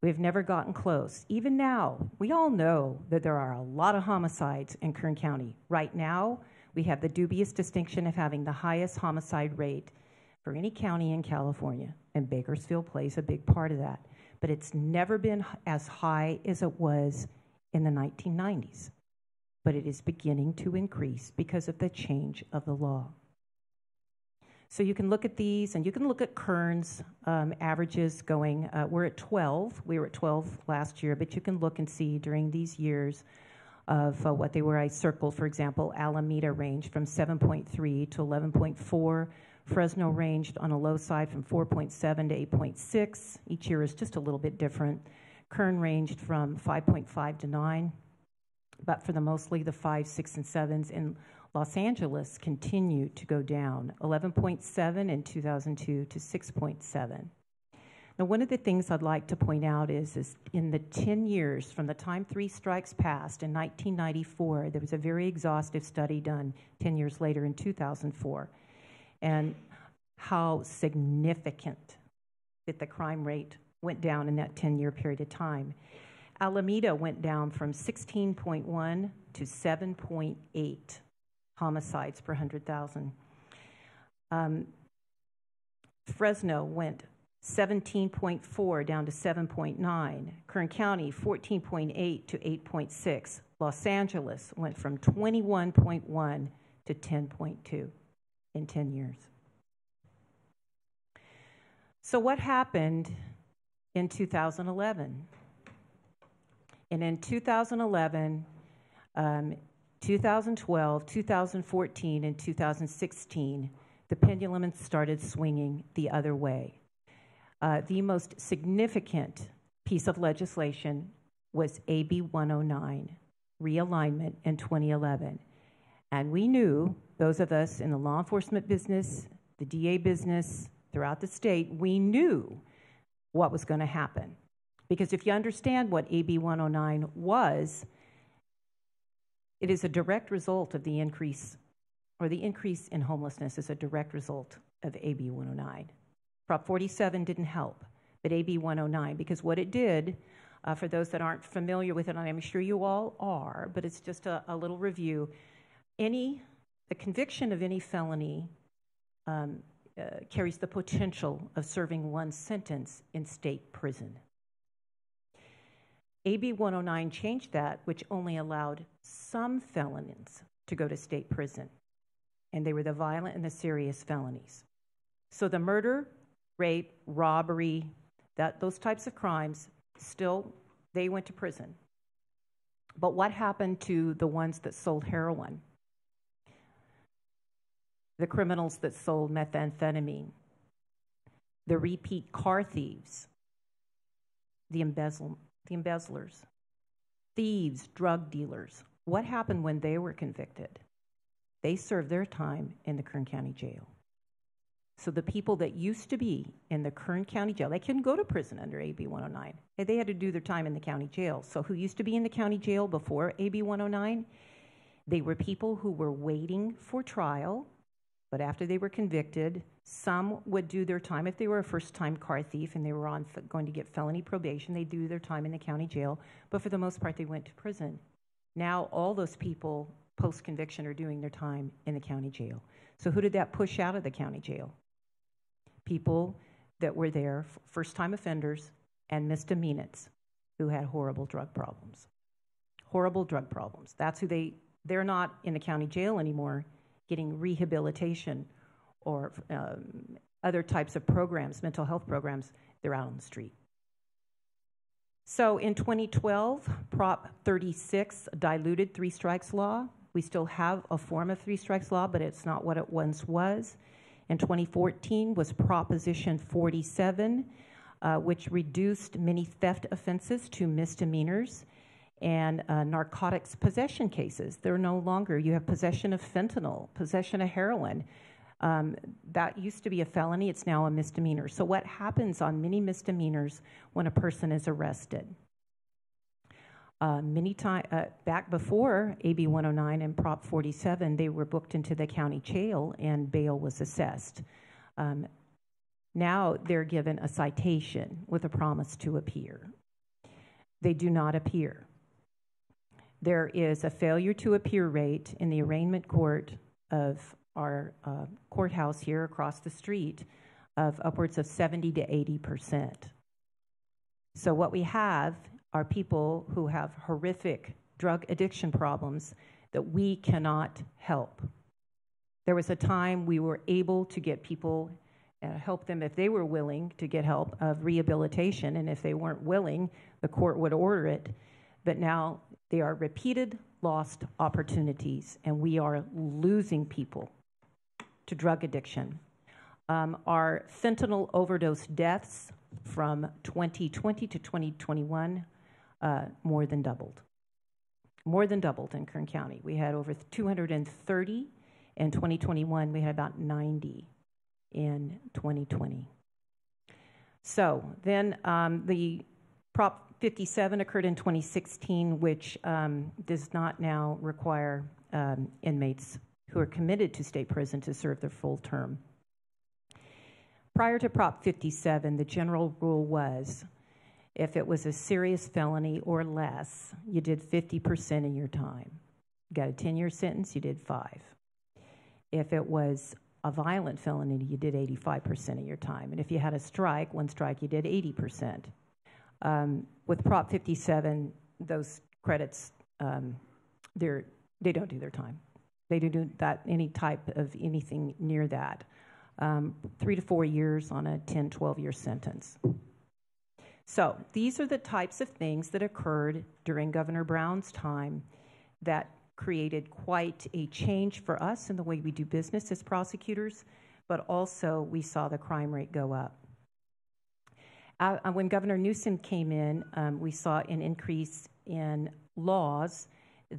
We've never gotten close. Even now, we all know that there are a lot of homicides in Kern County. Right now, we have the dubious distinction of having the highest homicide rate for any county in California, and Bakersfield plays a big part of that. But it's never been as high as it was in the 1990s but it is beginning to increase because of the change of the law. So you can look at these, and you can look at Kern's um, averages going. Uh, we're at 12. We were at 12 last year, but you can look and see during these years of uh, what they were. I circled, for example, Alameda ranged from 7.3 to 11.4. Fresno ranged on a low side from 4.7 to 8.6. Each year is just a little bit different. Kern ranged from 5.5 to 9 but for the mostly the five, six, and sevens in Los Angeles continue to go down 11.7 in 2002 to 6.7. Now, one of the things I'd like to point out is, is in the 10 years from the time three strikes passed in 1994, there was a very exhaustive study done 10 years later in 2004, and how significant that the crime rate went down in that 10 year period of time. Alameda went down from 16.1 to 7.8 homicides per 100,000. Um, Fresno went 17.4 down to 7.9. Kern County, 14.8 to 8.6. Los Angeles went from 21.1 to 10.2 in 10 years. So, what happened in 2011? And in 2011, um, 2012, 2014, and 2016, the pendulum started swinging the other way. Uh, the most significant piece of legislation was AB 109, realignment in 2011. And we knew, those of us in the law enforcement business, the DA business, throughout the state, we knew what was going to happen. Because if you understand what AB 109 was, it is a direct result of the increase, or the increase in homelessness is a direct result of AB 109. Prop 47 didn't help, but AB 109, because what it did, uh, for those that aren't familiar with it, and I'm sure you all are, but it's just a, a little review. Any, the conviction of any felony um, uh, carries the potential of serving one sentence in state prison. AB 109 changed that, which only allowed some felons to go to state prison, and they were the violent and the serious felonies. So the murder, rape, robbery, that those types of crimes still they went to prison. But what happened to the ones that sold heroin? The criminals that sold methamphetamine, the repeat car thieves, the embezzlement the embezzlers. thieves, drug dealers. What happened when they were convicted? They served their time in the Kern County Jail. So the people that used to be in the Kern County Jail, they couldn't go to prison under AB 109. They had to do their time in the county jail. So who used to be in the county jail before AB 109? They were people who were waiting for trial, but after they were convicted, some would do their time if they were a first-time car thief and they were on going to get felony probation. they'd do their time in the county jail, but for the most part, they went to prison. Now all those people post-conviction are doing their time in the county jail. So who did that push out of the county jail? people that were there, first time offenders and misdemeanants who had horrible drug problems. Horrible drug problems. That's who they, they're not in the county jail anymore getting rehabilitation or um, other types of programs, mental health programs. They're out on the street. So in 2012, Prop 36 diluted three strikes law. We still have a form of three strikes law, but it's not what it once was in 2014 was Proposition 47, uh, which reduced many theft offenses to misdemeanors and uh, narcotics possession cases. They're no longer, you have possession of fentanyl, possession of heroin. Um, that used to be a felony, it's now a misdemeanor. So, what happens on many misdemeanors when a person is arrested? Uh, many time uh, back before AB 109 and Prop 47, they were booked into the county jail and bail was assessed. Um, now they're given a citation with a promise to appear. They do not appear. There is a failure to appear rate in the arraignment court of our uh, courthouse here across the street of upwards of 70 to 80 percent. So, what we have are people who have horrific drug addiction problems that we cannot help. There was a time we were able to get people, uh, help them if they were willing to get help of rehabilitation, and if they weren't willing, the court would order it. But now they are repeated lost opportunities, and we are losing people to drug addiction. Um, our fentanyl overdose deaths from 2020 to 2021 uh, more than doubled. More than doubled in Kern County. We had over 230 in 2021. We had about 90 in 2020. So then um, the Prop 57 occurred in 2016, which um, does not now require um, inmates who are committed to state prison to serve their full term. Prior to Prop 57, the general rule was if it was a serious felony or less, you did 50% of your time. You got a 10 year sentence, you did five. If it was a violent felony, you did 85% of your time. And if you had a strike, one strike, you did 80%. Um, with Prop 57, those credits, um, they're, they don't do their time. They don't do that any type of anything near that. Um, three to four years on a 10, 12 year sentence. So these are the types of things that occurred during Governor Brown's time that created quite a change for us in the way we do business as prosecutors, but also we saw the crime rate go up. Uh, uh when Governor Newsom came in, um, we saw an increase in laws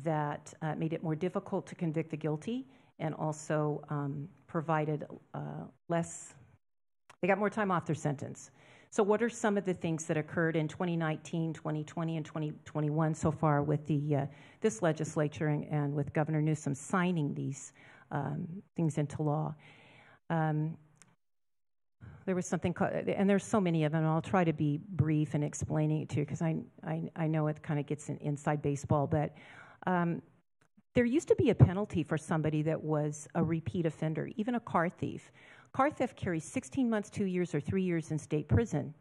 that uh, made it more difficult to convict the guilty and also um, provided uh, less, they got more time off their sentence. So, what are some of the things that occurred in 2019, 2020, and 2021 so far with the uh, this legislature and, and, with Governor Newsom signing these um, things into law? Um, there was something, called, and there's so many of them. I'll try to be brief in explaining it to you because I, I, I know it kind of gets in, inside baseball, but. Um, there used to be a penalty for somebody that was a repeat offender, even a car thief. Car theft carries 16 months, two years, or three years in state prison.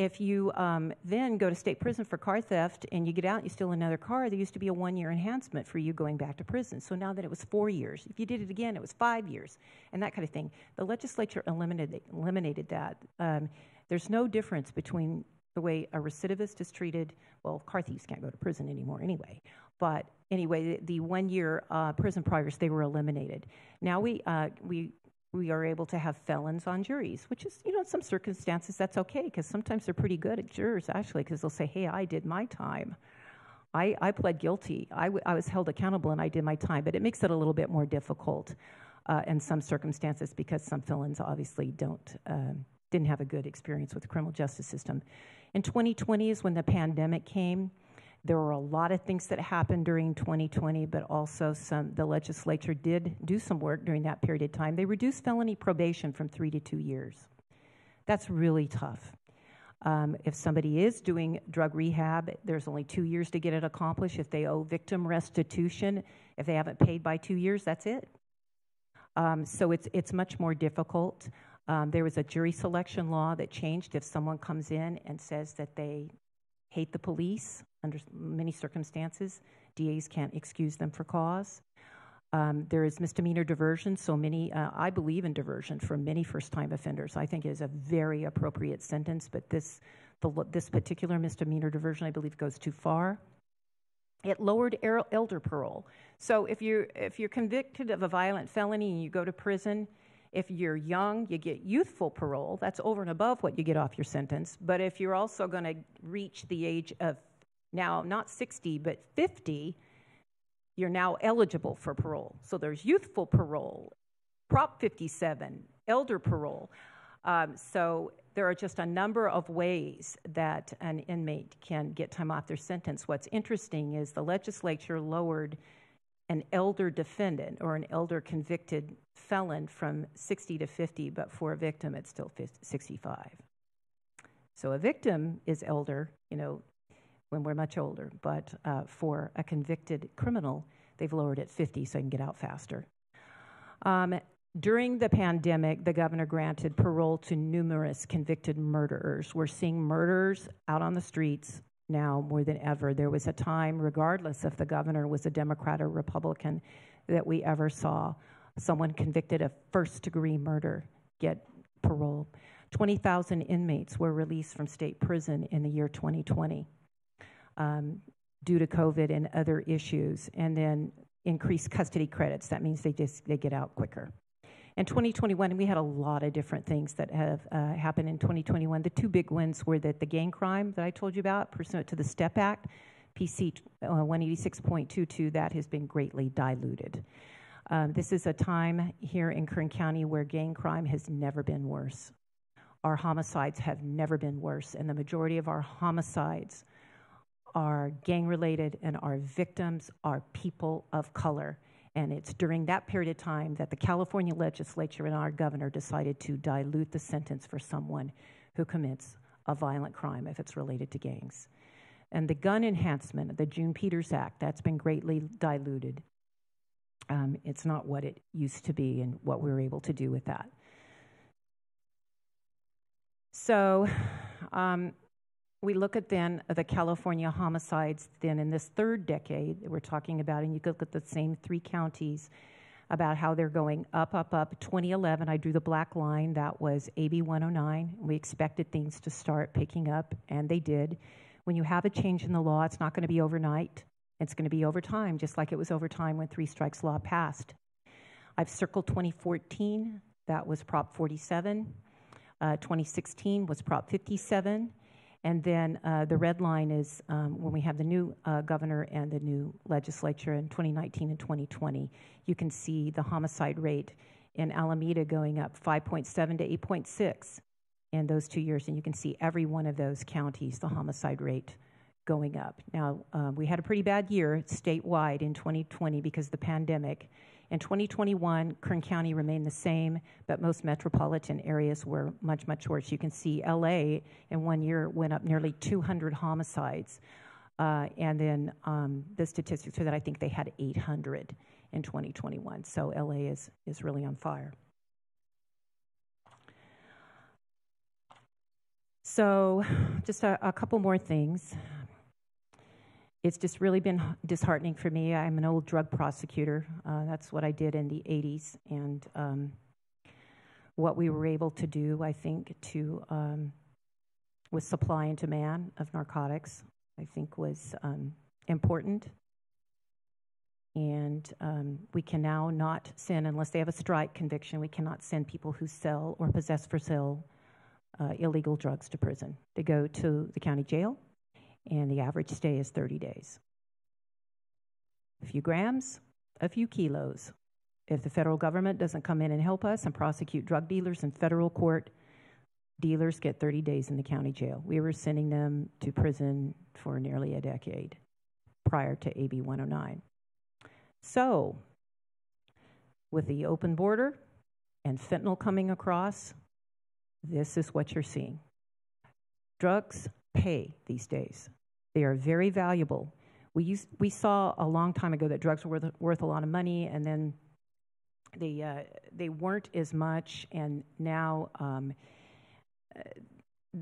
If you um, then go to state prison for car theft and you get out and you steal another car, there used to be a one year enhancement for you going back to prison. So now that it was four years. If you did it again, it was five years, and that kind of thing. The legislature eliminated, eliminated that. Um, there's no difference between the way a recidivist is treated. Well, car thieves can't go to prison anymore anyway. But anyway, the, the one year uh, prison progress, they were eliminated. Now we, uh, we we are able to have felons on juries, which is, you know, in some circumstances that's okay because sometimes they're pretty good at jurors actually because they'll say, hey, I did my time. I, I pled guilty. I, w- I was held accountable and I did my time, but it makes it a little bit more difficult uh, in some circumstances because some felons obviously don't um, didn't have a good experience with the criminal justice system. In 2020 is when the pandemic came. There were a lot of things that happened during 2020, but also some. The legislature did do some work during that period of time. They reduced felony probation from three to two years. That's really tough. Um, if somebody is doing drug rehab, there's only two years to get it accomplished. If they owe victim restitution, if they haven't paid by two years, that's it. Um, so it's it's much more difficult. Um, there was a jury selection law that changed. If someone comes in and says that they hate the police under many circumstances, DAs can't excuse them for cause. Um, there is misdemeanor diversion, so many, uh, I believe in diversion for many first time offenders. I think it is a very appropriate sentence, but this, the, this particular misdemeanor diversion, I believe, goes too far. It lowered elder parole. So if you're, if you're convicted of a violent felony and you go to prison, if you're young, you get youthful parole. That's over and above what you get off your sentence. But if you're also going to reach the age of now not 60, but 50, you're now eligible for parole. So there's youthful parole, Prop 57, elder parole. Um, so there are just a number of ways that an inmate can get time off their sentence. What's interesting is the legislature lowered an elder defendant or an elder convicted felon from 60 to 50, but for a victim, it's still 65. So a victim is elder, you know, when we're much older. But uh, for a convicted criminal, they've lowered it 50 so they can get out faster. Um, during the pandemic, the governor granted parole to numerous convicted murderers. We're seeing murders out on the streets now more than ever. There was a time, regardless if the governor was a Democrat or Republican, that we ever saw someone convicted of first degree murder get parole. 20,000 inmates were released from state prison in the year 2020 um, due to COVID and other issues, and then increased custody credits. That means they just they get out quicker. In 2021, and we had a lot of different things that have uh, happened in 2021. The two big ones were that the gang crime that I told you about, pursuant to the STEP Act, PC uh, 186.22, that has been greatly diluted. Um, this is a time here in Kern County where gang crime has never been worse. Our homicides have never been worse, and the majority of our homicides are gang related, and our victims are people of color. And it's during that period of time that the California legislature and our governor decided to dilute the sentence for someone who commits a violent crime if it's related to gangs. And the gun enhancement, the June Peters Act, that's been greatly diluted. Um, it's not what it used to be and what we were able to do with that. So, um, we look at then the California homicides then in this third decade that we're talking about, and you could look at the same three counties about how they're going up, up, up. 2011, I drew the black line. That was AB 109. We expected things to start picking up, and they did. When you have a change in the law, it's not going to be overnight. It's going to be over time, just like it was over time when Three Strikes Law passed. I've circled 2014. That was Prop 47. Uh, 2016 was Prop 57. And then uh, the red line is um, when we have the new uh, governor and the new legislature in 2019 and 2020, you can see the homicide rate in Alameda going up 5.7 to 8.6 in those two years. And you can see every one of those counties, the homicide rate going up. Now, um, we had a pretty bad year statewide in 2020 because of the pandemic. In 2021, Kern County remained the same, but most metropolitan areas were much, much worse. You can see LA in one year went up nearly 200 homicides. Uh, and then um, the statistics are that I think they had 800 in 2021. So LA is, is really on fire. So, just a, a couple more things it's just really been disheartening for me. I'm an old drug prosecutor. Uh, that's what I did in the 80s. And um, what we were able to do, I think, to um, with supply and demand of narcotics, I think was um, important. And um, we can now not send, unless they have a strike conviction, we cannot send people who sell or possess for sale uh, illegal drugs to prison. They go to the county jail and the average stay is 30 days. A few grams, a few kilos. If the federal government doesn't come in and help us and prosecute drug dealers in federal court, dealers get 30 days in the county jail. We were sending them to prison for nearly a decade prior to AB 109. So, with the open border and fentanyl coming across, this is what you're seeing. Drugs pay these days. They are very valuable. We, used, we saw a long time ago that drugs were worth, worth a lot of money, and then they, uh, they weren't as much, and now um,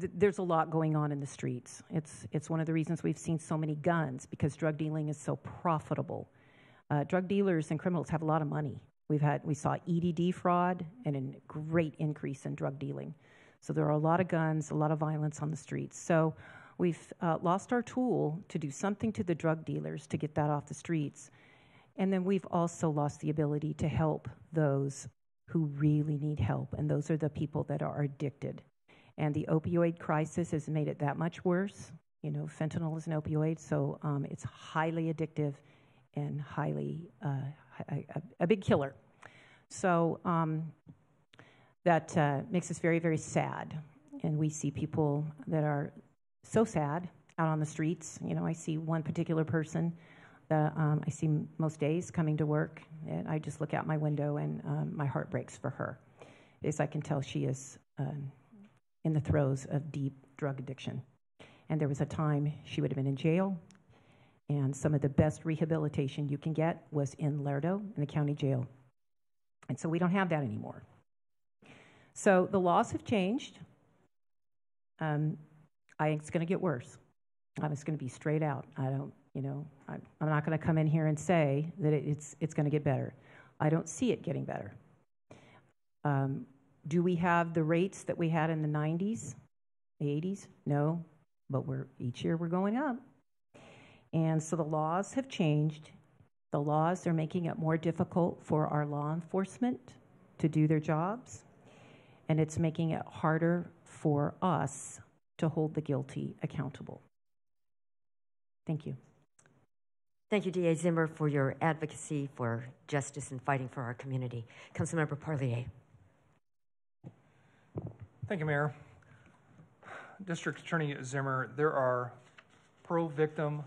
th- there's a lot going on in the streets. It's, it's one of the reasons we've seen so many guns because drug dealing is so profitable. Uh, drug dealers and criminals have a lot of money. We've had, we saw EDD fraud and a great increase in drug dealing. So there are a lot of guns, a lot of violence on the streets. So we've uh, lost our tool to do something to the drug dealers to get that off the streets. And then we've also lost the ability to help those who really need help, and those are the people that are addicted. And the opioid crisis has made it that much worse. You know, fentanyl is an opioid, so um, it's highly addictive and highly uh, a, a, big killer. So um, that uh, makes us very, very sad. And we see people that are so sad out on the streets. You know, I see one particular person that um, I see most days coming to work, and I just look out my window and um, my heart breaks for her. Because I can tell she is um, in the throes of deep drug addiction. And there was a time she would have been in jail, and some of the best rehabilitation you can get was in Lerdo, in the county jail. And so we don't have that anymore. So the laws have changed. Um, I think it's going to get worse. I'm just going to be straight out. I don't, you know, I'm, I'm not going to come in here and say that it's it's going to get better. I don't see it getting better. Um, do we have the rates that we had in the 90s, the 80s? No, but we're each year we're going up. And so the laws have changed. The laws are making it more difficult for our law enforcement to do their jobs and it's making it harder for us to hold the guilty accountable. Thank you. Thank you, D.A. Zimmer, for your advocacy for justice and fighting for our community. Councilmember Parlier. Thank you, Mayor. District Attorney Zimmer, there are pro victim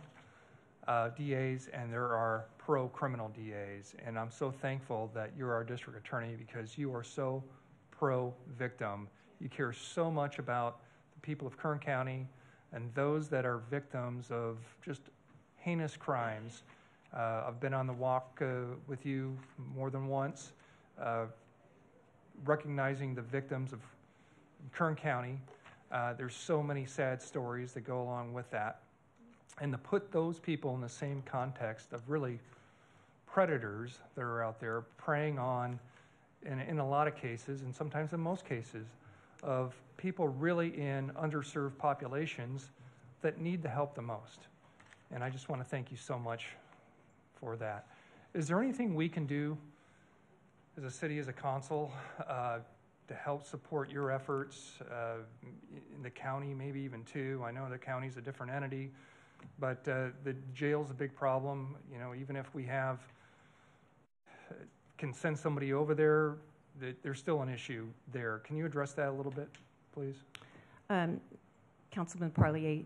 uh, DAs and there are pro criminal DAs. And I'm so thankful that you're our district attorney because you are so pro victim. You care so much about the people of Kern County and those that are victims of just heinous crimes. Uh, I've been on the walk uh, with you more than once, uh, recognizing the victims of Kern County. Uh, there's so many sad stories that go along with that. And to put those people in the same context of really predators that are out there preying on in, in a lot of cases, and sometimes in most cases, of people really in underserved populations that need the help the most. And I just want to thank you so much for that. Is there anything we can do as a city, as a council, uh, to help support your efforts uh, in the county, maybe even too? I know the county's a different entity, but uh, the jail's a big problem. You know, even if we have can send somebody over there, there's still an issue there. Can you address that a little bit, please? Um, Councilman Parlier,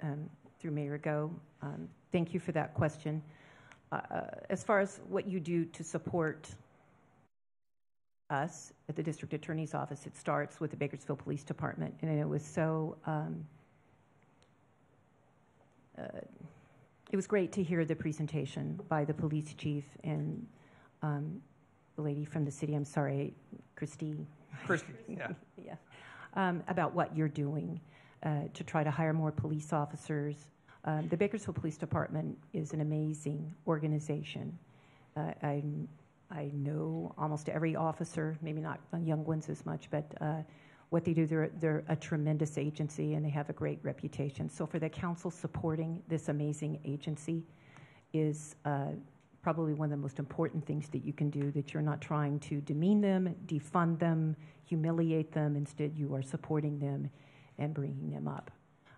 um, through Mayor Goh, um, thank you for that question. Uh, uh, as far as what you do to support us at the district attorney's office, it starts with the Bakersfield Police Department, and it was so. Um, uh, it was great to hear the presentation by the police chief and um, the lady from the city, I'm sorry, Christy. Christy, yeah. yeah. Um, about what you're doing uh, to try to hire more police officers. Um, the Bakersfield Police Department is an amazing organization. Uh, I, I know almost every officer, maybe not young ones as much, but uh, what they do, they're, they're a tremendous agency and they have a great reputation. So for the council supporting this amazing agency is uh, probably one of the most important things that you can do that you're not trying to demean them, defund them, humiliate them. Instead, you are supporting them and bringing them up.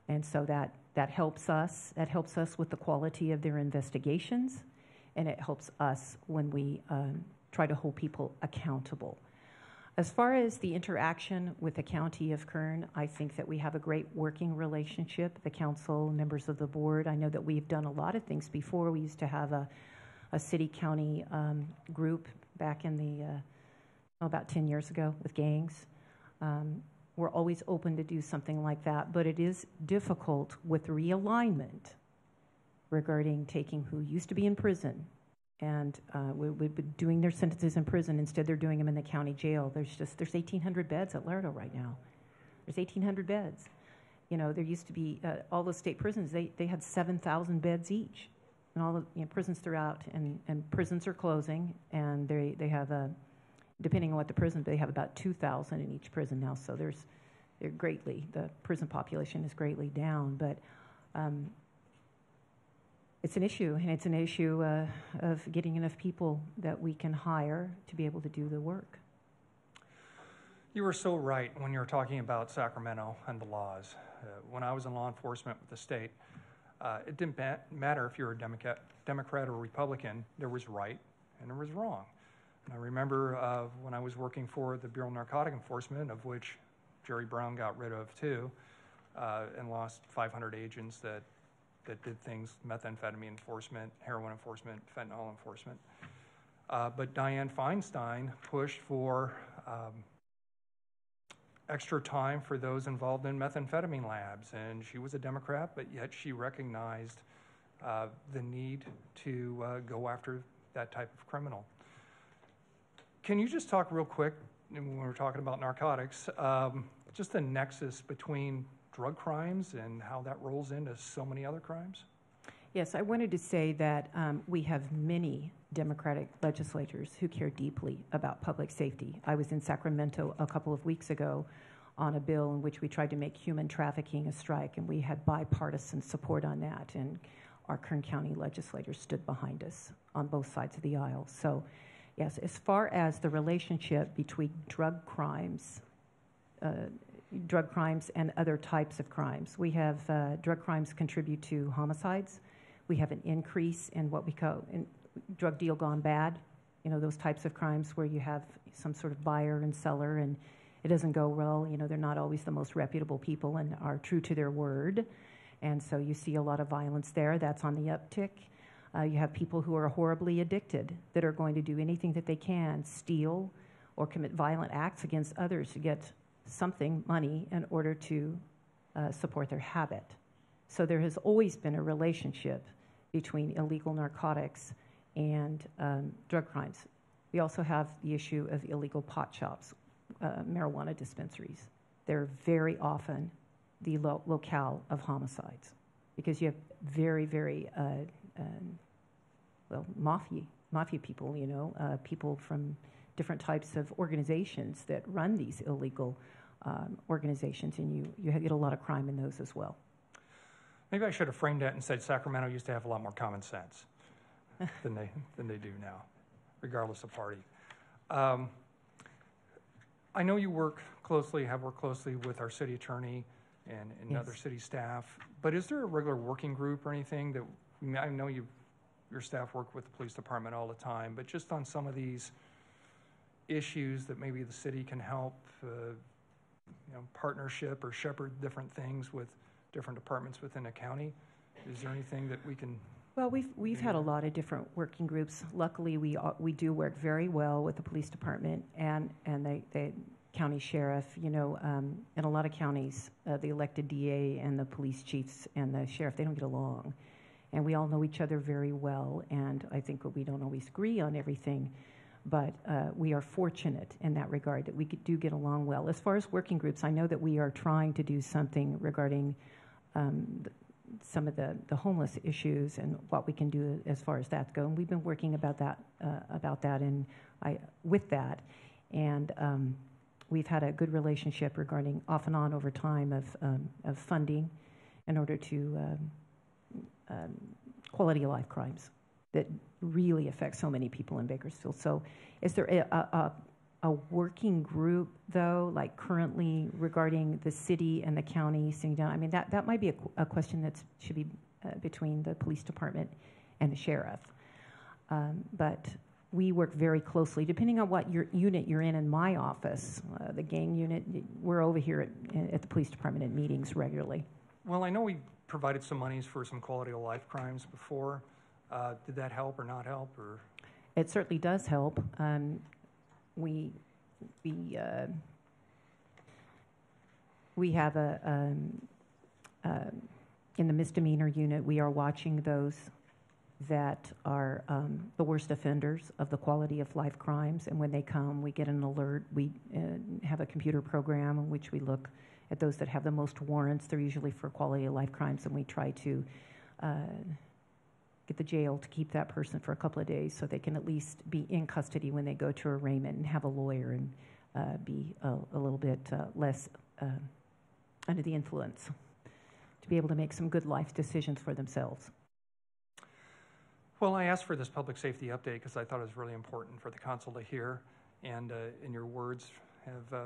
And so that, that helps us. That helps us with the quality of their investigations. and it helps us when we um, try to hold people accountable. As far as the interaction with the County of Kern, I think that we have a great working relationship. The council, members of the board, I know that we've done a lot of things before. We used to have a, a city county um, group back in the, uh, oh, about 10 years ago with gangs. Um, we're always open to do something like that, but it is difficult with realignment regarding taking who used to be in prison and uh, we, we've been doing their sentences in prison. Instead, they're doing them in the county jail. There's just there's 1,800 beds at Lerdo right now. There's 1,800 beds. You know, there used to be uh, all those state prisons. They they had 7,000 beds each, and all the you know, prisons throughout. And, and prisons are closing, and they they have a depending on what the prison, they have about 2,000 in each prison now. So there's they're greatly the prison population is greatly down, but. Um, it's an issue, and it's an issue uh, of getting enough people that we can hire to be able to do the work. You were so right when you were talking about Sacramento and the laws. Uh, when I was in law enforcement with the state, uh, it didn't matter if you were a Democrat, Democrat or Republican, there was right and there was wrong. And I remember uh, when I was working for the Bureau of Narcotic Enforcement, of which Jerry Brown got rid of too, uh, and lost 500 agents that that did things methamphetamine enforcement, heroin enforcement, fentanyl enforcement. Uh, but Dianne Feinstein pushed for um, extra time for those involved in methamphetamine labs. And she was a Democrat, but yet she recognized uh, the need to uh, go after that type of criminal. Can you just talk real quick, when we're talking about narcotics, um, just the nexus between drug crimes and how that rolls into so many other crimes? Yes, I wanted to say that um, we have many Democratic legislators who care deeply about public safety. I was in Sacramento a couple of weeks ago on a bill in which we tried to make human trafficking a strike, and we had bipartisan support on that. And our Kern County legislators stood behind us on both sides of the aisle. So, yes, as far as the relationship between drug crimes, uh, drug crimes and other types of crimes. We have uh, drug crimes contribute to homicides. We have an increase in what we call in drug deal gone bad. You know those types of crimes where you have some sort of buyer and seller, and it doesn't go well. You know they're not always the most reputable people and are true to their word, and so you see a lot of violence there. That's on the uptick. Uh, you have people who are horribly addicted that are going to do anything that they can, steal or commit violent acts against others to get something, money, in order to uh, support their habit. So there has always been a relationship between illegal narcotics and um, drug crimes. We also have the issue of illegal pot shops, uh, marijuana dispensaries. They're very often the lo- locale of homicides because you have very, very, uh, um, well, mafia, mafia people, you know, uh, people from different types of organizations that run these illegal um, organizations, and you, you get a lot of crime in those as well. Maybe I should have framed that and said Sacramento used to have a lot more common sense than they than they do now, regardless of party. Um, I know you work closely, have worked closely with our city attorney and, and yes. other city staff, but is there a regular working group or anything that I know you your staff work with the police department all the time, but just on some of these issues that maybe the city can help uh, you know, partnership or shepherd different things with different departments within a county? Is there anything that we can? Well, we've we've had a lot of different working groups. Luckily, we we do work very well with the police department and and the, the county sheriff. You know, um, in a lot of counties, uh, the elected DA and the police chiefs and the sheriff they don't get along, and we all know each other very well. And I think we don't always agree on everything but uh, we are fortunate in that regard that we do get along well. As far as working groups, I know that we are trying to do something regarding um, some of the, the homeless issues and what we can do as far as that go. And we've been working about that uh, about that and I, with that, and um, we've had a good relationship regarding off and on over time of um, of funding in order to um, um, quality of life crimes that really affect so many people in Bakersfield. So, is there a, a, a working group, though, like currently regarding the city and the county sitting down? I mean, that, that might be a, a question that should be uh, between the police department and the sheriff. Um, but we work very closely, depending on what your unit you're in. In my office, uh, the gang unit, we're over here at, at the police department at meetings regularly. Well, I know we provided some monies for some quality of life crimes before. Uh, did that help or not help, or? It certainly does help. Um, we we uh, we have a um, uh, in the misdemeanor unit. We are watching those that are um, the worst offenders of the quality of life crimes, and when they come, we get an alert. We uh, have a computer program in which we look at those that have the most warrants. They're usually for quality of life crimes, and we try to uh, get the jail to keep that person for a couple of days so they can at least be in custody when they go to arraignment and have a lawyer and uh, be a, a, little bit uh, less uh, under the influence to be able to make some good life decisions for themselves. Well, I asked for this public safety update because I thought it was really important for the council to hear, and uh, in your words have uh,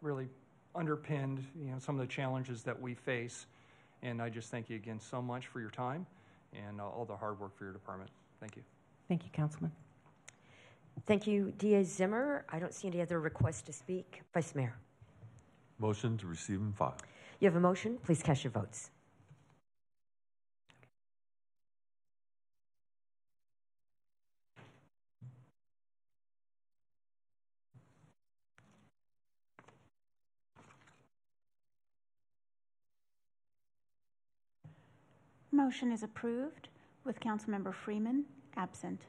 really underpinned you know some of the challenges that we face. And I just thank you again so much for your time and uh, all the hard work for your department. Thank you. Thank you, Councilman. Thank you, DA Zimmer. I don't see any other requests to speak. Vice Mayor. Motion to receive and file. You have a motion. Please cast your votes. Motion is approved with Councilmember Freeman absent.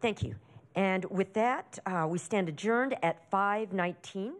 Thank you. And with that, uh, we stand adjourned at 519.